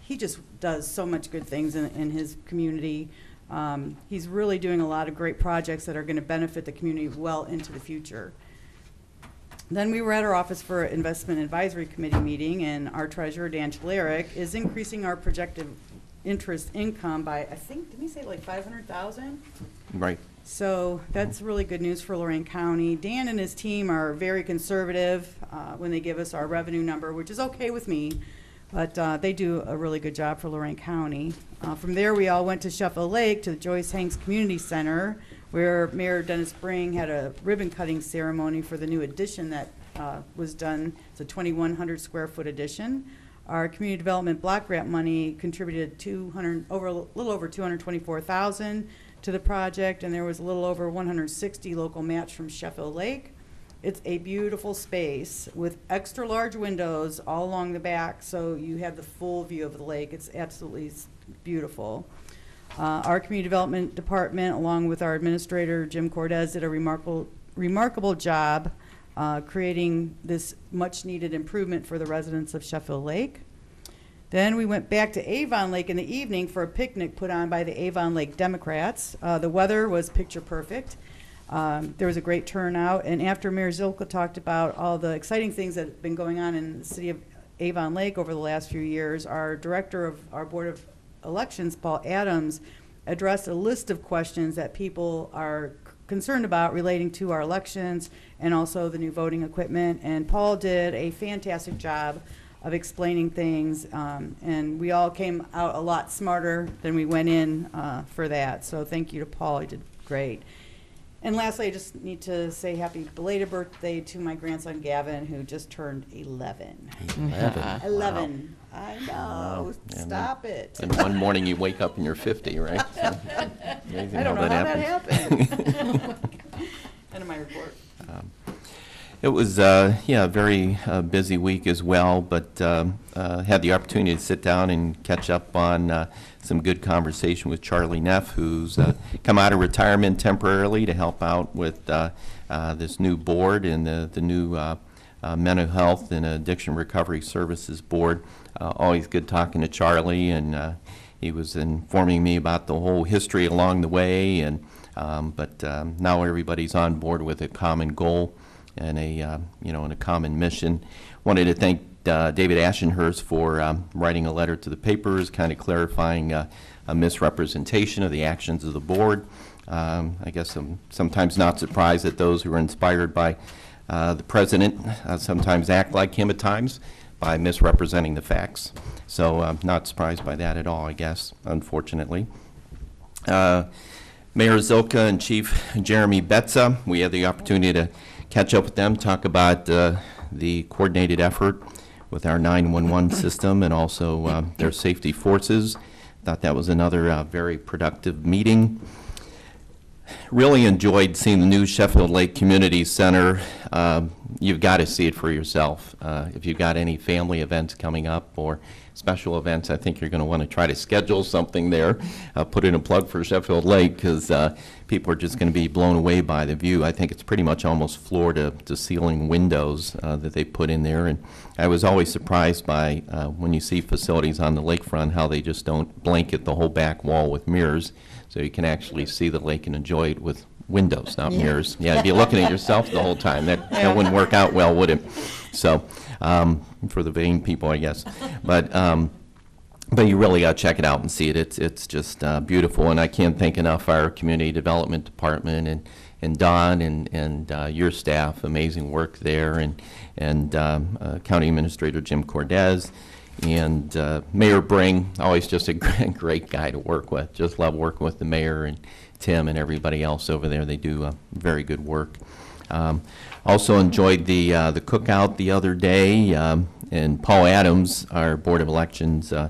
he just does so much good things in, in his community. Um, He's really doing a lot of great projects that are gonna benefit the community well into the future. Then we were at our office for an investment advisory committee meeting, and our treasurer, Dan Talarek, is increasing our projected interest income by, I think, didn't he say like five hundred thousand? Right. So that's really good news for Lorain County. Dan and his team are very conservative uh, when they give us our revenue number, which is okay with me, but uh, they do a really good job for Lorain County. Uh, From there, we all went to Sheffield Lake to the Joyce Hanks Community Center, where Mayor Dennis Bring had a ribbon-cutting ceremony for the new addition that uh, was done. It's a 2,100 square foot addition. Our community development block grant money contributed 200, over, a little over 224,000 to the project, and there was a little over 160 local match from Sheffield Lake. It's a beautiful space with extra-large windows all along the back, so you have the full view of the lake. It's absolutely beautiful. Uh, Our Community Development Department, along with our administrator, Jim Cordes, did a remarkable, remarkable job uh, creating this much-needed improvement for the residents of Sheffield Lake. Then we went back to Avon Lake in the evening for a picnic put on by the Avon Lake Democrats. Uh, the weather was picture perfect. Um, there was a great turnout, and after Mayor Zilka talked about all the exciting things that have been going on in the city of Avon Lake over the last few years, our director of our Board of Elections, Paul Adams, addressed a list of questions that people are c- concerned about relating to our elections and also the new voting equipment. And Paul did a fantastic job of explaining things, um, and we all came out a lot smarter than we went in uh, for that. So thank you to Paul, he did great. And lastly, I just need to say happy belated birthday to my grandson Gavin, who just turned 11. Eleven. 11. I know. And stop it. And one morning you wake up and you're 50, right? So, amazing I don't know how that happened. End of my report. Um, It was, uh, yeah, a very uh, busy week as well, but um, uh, had the opportunity to sit down and catch up on uh, some good conversation with Charlie Neff, who's uh, come out of retirement temporarily to help out with uh, uh, this new board and the the new uh, uh, Mental Health and Addiction Recovery Services Board. Uh, Always good talking to Charlie, and he was informing me about the whole history along the way, and, um, but um, now everybody's on board with a common goal and a, you know, and a common mission. Wanted to thank uh, David Ashenhurst for um, writing a letter to the papers, kind of clarifying uh, a misrepresentation of the actions of the board. Um, I guess I'm sometimes not surprised that those who are inspired by uh, the president uh, sometimes act like him at times by misrepresenting the facts. So I'm not surprised by that at all, I guess, unfortunately. Uh, Mayor Zilka and Chief Jeremy Betza, we had the opportunity to catch up with them, talk about uh, the coordinated effort with our 911 system and also uh, their safety forces. Thought that was another uh, very productive meeting. Really enjoyed seeing the new Sheffield Lake Community Center. Um, You've got to see it for yourself. Uh, If you've got any family events coming up or special events, I think you're going to want to try to schedule something there. Uh, Put in a plug for Sheffield Lake because people are just going to be blown away by the view. I think it's pretty much almost floor to to ceiling windows uh, that they put in there. And I was always surprised by, uh, when you see facilities on the lakefront, how they just don't blanket the whole back wall with mirrors, so you can actually see the lake and enjoy it with windows, not Yeah. mirrors. Yeah, if you're looking at yourself the whole time, that, that wouldn't work out well, would it? So, um, for the vain people, I guess. But, um, but you really got to check it out and see it. It's, it's just uh, beautiful, and I can't thank enough our Community Development Department and, and Don and, and uh, your staff, amazing work there, and, and um, uh, County Administrator Jim Cordes and uh, Mayor Bring, always just a great, great guy to work with. Just love working with the mayor and Tim and everybody else over there. They do uh, very good work. Um, Also enjoyed the, uh, the cookout the other day, um, and Paul Adams, our Board of Elections uh,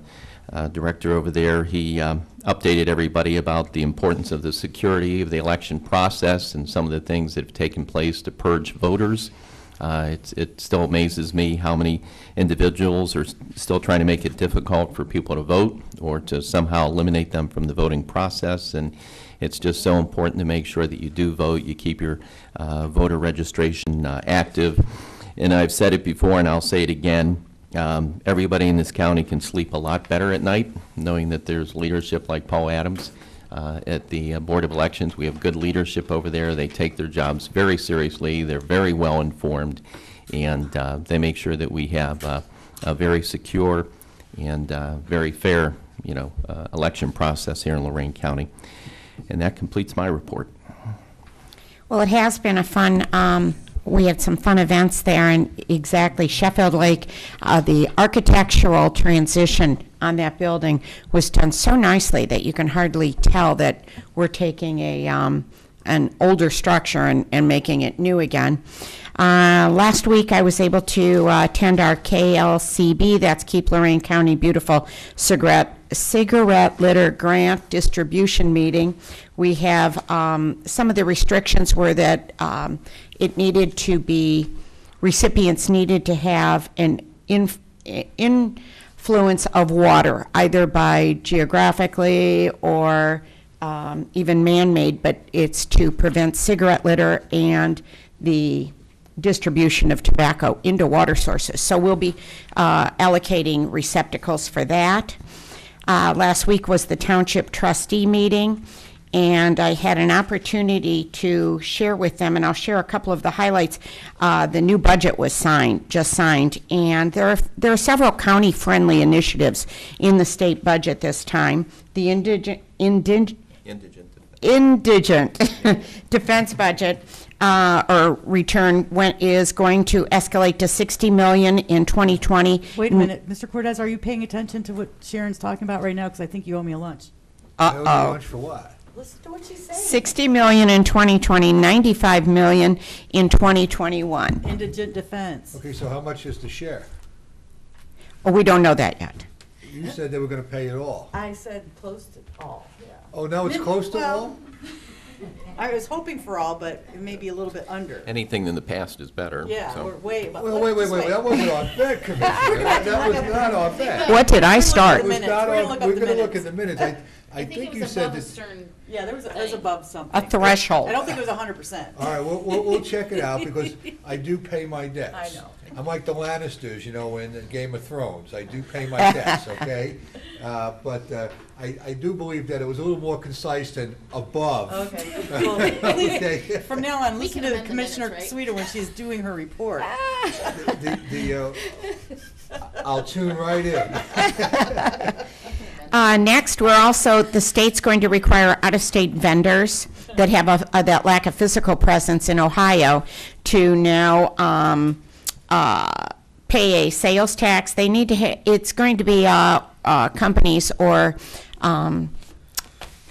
uh, Director over there, he um, updated everybody about the importance of the security of the election process and some of the things that have taken place to purge voters. Uh, it still amazes me how many individuals are still trying to make it difficult for people to vote or to somehow eliminate them from the voting process. And it's just so important to make sure that you do vote, you keep your uh, voter registration uh, active. And I've said it before, and I'll say it again, um, everybody in this county can sleep a lot better at night, knowing that there's leadership like Paul Adams uh, at the uh, Board of Elections. We have good leadership over there. They take their jobs very seriously. They're very well informed, and uh, they make sure that we have uh, a very secure and uh, very fair, you know, uh, election process here in Lorain County. And that completes my report. Well, it has been a fun, um, we had some fun events there, and exactly, Sheffield Lake, uh, the architectural transition on that building was done so nicely that you can hardly tell that we're taking a, um, an older structure and, and making it new again. Uh, last week, I was able to uh, attend our KLCB, that's Keep Lorain County Beautiful Cigarette, Cigarette Litter Grant Distribution Meeting. We have, um, some of the restrictions were that um, it needed to be, recipients needed to have an inf- influence of water, either by geographically or um, even man-made, but it's to prevent cigarette litter and the distribution of tobacco into water sources. So we'll be uh, allocating receptacles for that. Uh, Last week was the Township trustee meeting, and I had an opportunity to share with them, and I'll share a couple of the highlights. Uh, The new budget was signed, just signed, and there are, there are several county-friendly initiatives in the state budget this time. The indigent, indig, Indigent. indigent defense budget, uh, or return went, is going to escalate to 60 million in 2020. Wait a minute, Mr. Cordes, are you paying attention to what Sharon's talking about right now? Because I think you owe me a lunch. Uh-oh. for what? Listen to what she's saying. 60 million in 2020, 95 million in 2021. Indigent defense. Okay, so how much is the share? Oh, We don't know that yet. You said they were gonna pay it all. I said close to all, yeah. Oh, now it's Mid- close to well, all? I was hoping for all, but it may be a little bit under. Anything in the past is better. Yeah, so. we're way above. Well, wait, wait, just wait, that wasn't on bed, Commissioner. That that was not on bed. What did I start? It was minutes. not We're gonna on- look up We're the gonna look at the minutes. I, I think you said that. certain. Yeah, there was, it was above something. A threshold. I don't think it was hundred percent. All right, we'll, we'll, we'll check it out because I do pay my debts. I know. I'm like the Lannisters, you know, in Game of Thrones. I do pay my debts, okay? Uh, but, uh, I, I do believe that it was a little more concise than above. Okay. Well, Okay. From now on, We listen can to amend the Commissioner minutes, Sueda when she's doing her report. The, the, uh, I'll tune right in. Uh, Next, we're also, the state's going to require out-of-state vendors that have a, a- that lack a physical presence in Ohio to now um, uh, pay a sales tax. They need to, ha- it's going to be uh, uh, companies or um,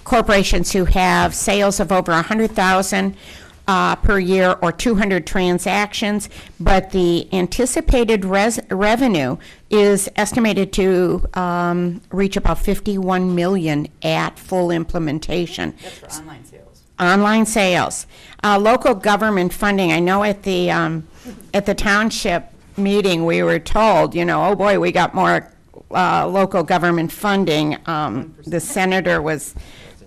corporations who have sales of over a 100,000 uh, per year or 200 transactions, but the anticipated res- revenue is estimated to um, reach about 51 million at full implementation That's for online sales. online sales, uh, local government funding. I know at the um, at the township meeting we were told, you know, oh boy, we got more uh, local government funding. Um, the senator was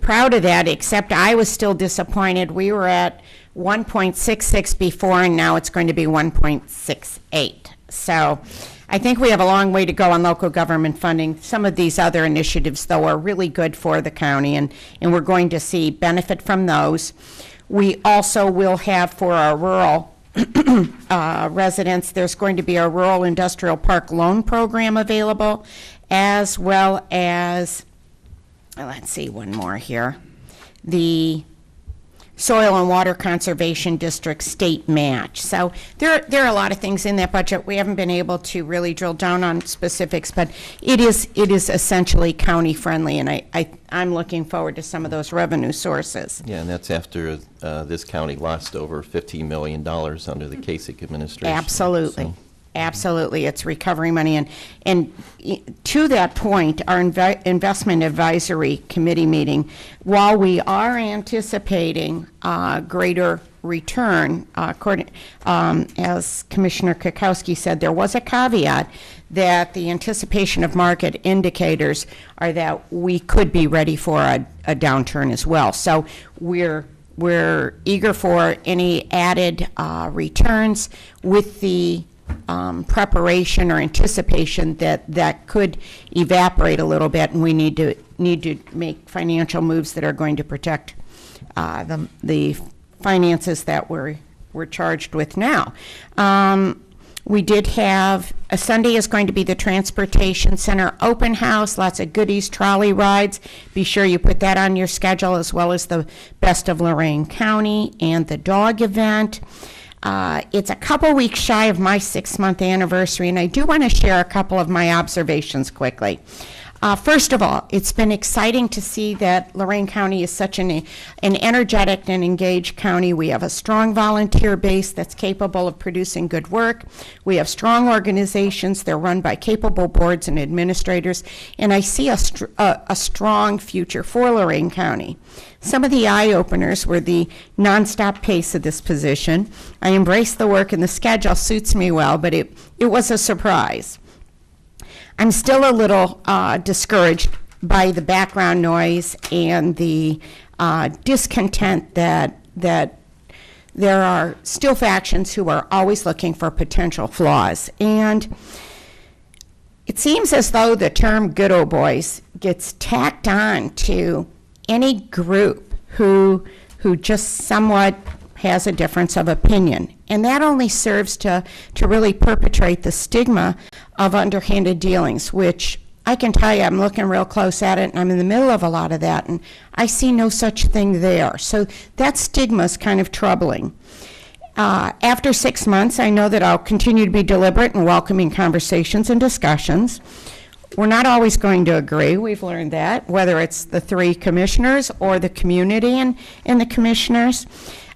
proud of that, except I was still disappointed. We were at 1.66 before, and now it's going to be 1.68. So. I think we have a long way to go on local government funding. Some of these other initiatives, though, are really good for the county, and, and we're going to see benefit from those. We also will have for our rural uh, residents, there's going to be a rural industrial park loan program available, as well as, let's see, one more here, the Soil and Water Conservation District state match. So there, there are a lot of things in that budget. We haven't been able to really drill down on specifics, but it is, it is essentially county-friendly, and I, I, I'm looking forward to some of those revenue sources. Yeah, and that's after uh, this county lost over $15 million under the Kasich administration. Absolutely. So- Absolutely. It's recovery money. And, and to that point, our inve- investment advisory committee meeting, while we are anticipating uh, greater return, uh, according, um, as Commissioner Kokoski said, there was a caveat that the anticipation of market indicators are that we could be ready for a, a downturn as well. So we're we're eager for any added uh, returns with the um, preparation or anticipation that that could evaporate a little bit, and we need to need to make financial moves that are going to protect uh, the the finances that we're we're charged with now. Um, we did have, a Sunday is going to be the Transportation Center Open House, lots of goodies, trolley rides. Be sure you put that on your schedule, as well as the Best of Lorain County and the dog event. Uh, It's a couple weeks shy of my six-month anniversary, and I do want to share a couple of my observations quickly. Uh, First of all, it's been exciting to see that Lorain County is such an, an energetic and engaged county. We have a strong volunteer base that's capable of producing good work. We have strong organizations. They're run by capable boards and administrators. And I see a, str- a, a strong future for Lorain County. Some of the eye openers were the nonstop pace of this position. I embrace the work and the schedule suits me well, but it, it was a surprise. I'm still a little uh, discouraged by the background noise and the uh, discontent that that there are still factions who are always looking for potential flaws. And it seems as though the term good old boys gets tacked on to any group who who just somewhat has a difference of opinion. And that only serves to, to really perpetrate the stigma of underhanded dealings, which I can tell you, I'm looking real close at it, and I'm in the middle of a lot of that, and I see no such thing there. So that stigma is kind of troubling. Uh, after six months, I know that I'll continue to be deliberate in welcoming conversations and discussions. We're not always going to agree, we've learned that, whether it's the three commissioners or the community and, and the commissioners.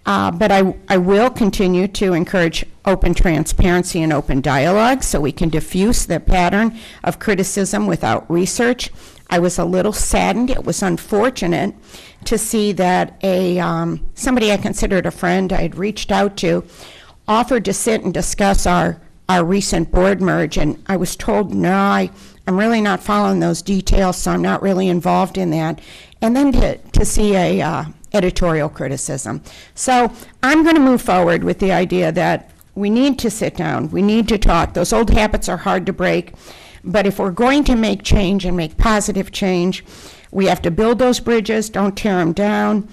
Uh, But I, I will continue to encourage open transparency and open dialogue so we can diffuse the pattern of criticism without research. I was a little saddened, it was unfortunate to see that a, um, somebody I considered a friend I had reached out to offered to sit and discuss our, our recent board merge, and I was told, no, I, I'm really not following those details, so I'm not really involved in that. And then to, to see a uh, editorial criticism. So I'm going to move forward with the idea that we need to sit down, we need to talk. Those old habits are hard to break, but if we're going to make change and make positive change, we have to build those bridges, don't tear them down,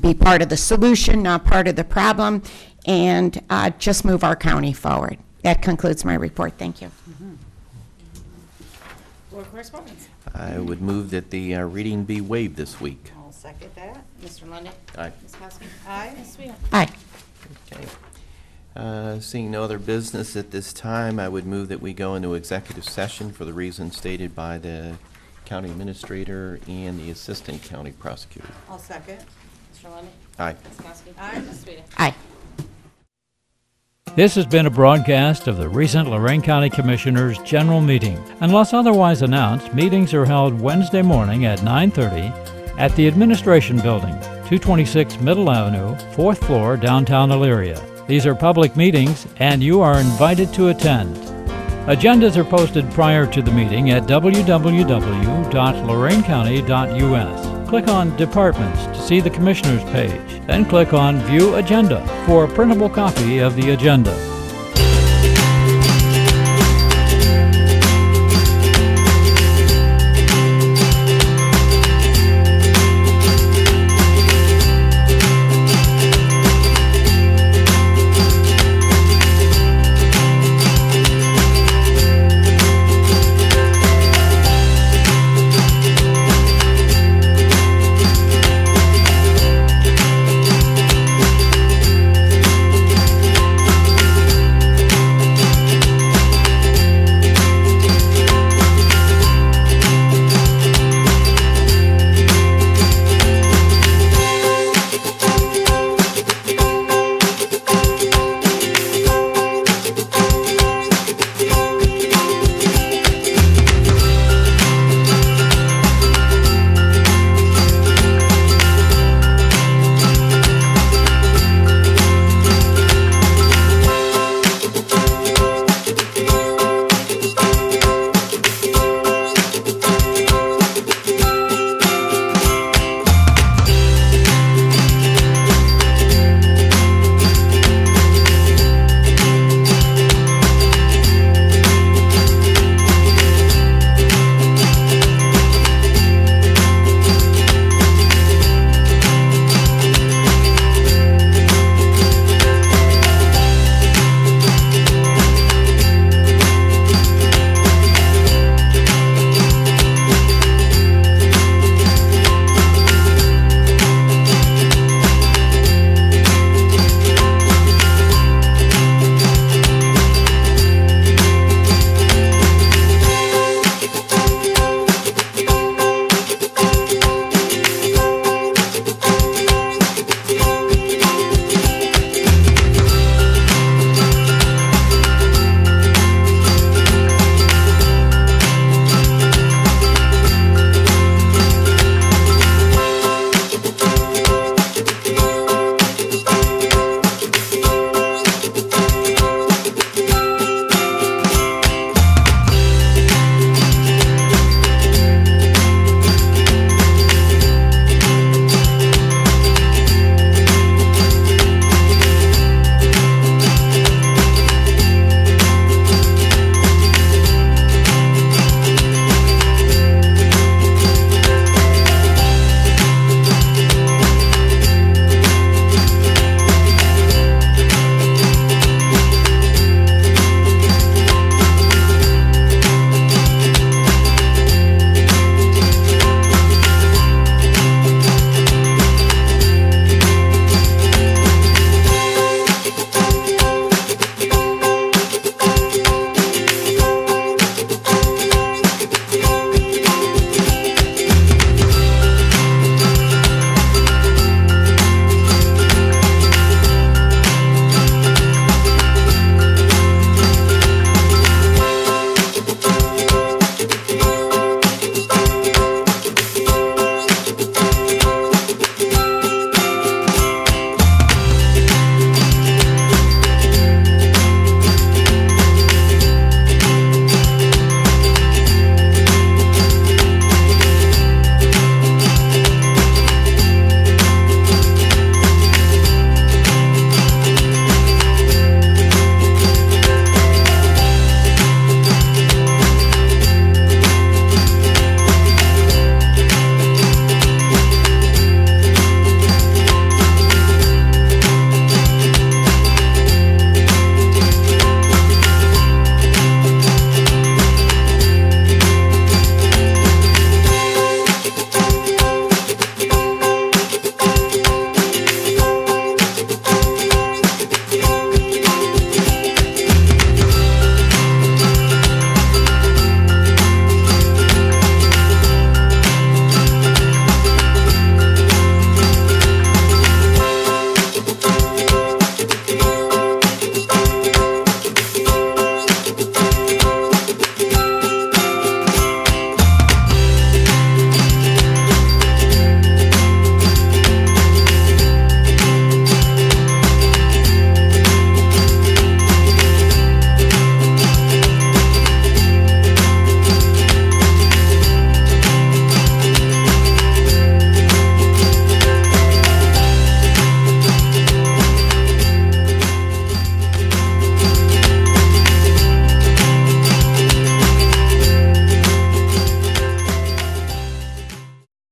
be part of the solution, not part of the problem, and uh, just move our county forward. That concludes my report. Thank you. Board correspondence. I would move that the uh, reading be waived this week. I'll second that. Mr. Lundy. Aye. Ms. Kokoski. Aye. Ms. Sueda. Aye. Okay. Uh, Seeing no other business at this time, I would move that we go into executive session for the reasons stated by the county administrator and the assistant county prosecutor. I'll second. Mr. Lundy. Aye. Ms. Kokoski. Aye. Ms. Sueda. Aye. This has been a broadcast of the recent Lorain County Commissioners' General Meeting. Unless otherwise announced, meetings are held Wednesday morning at 9:30 at the Administration Building, 226 Middle Avenue, 4th floor, downtown Elyria. These are public meetings, and you are invited to attend. Agendas are posted prior to the meeting at www.loraincounty.us. Click on Departments to see the Commissioners page, then click on View Agenda for a printable copy of the agenda.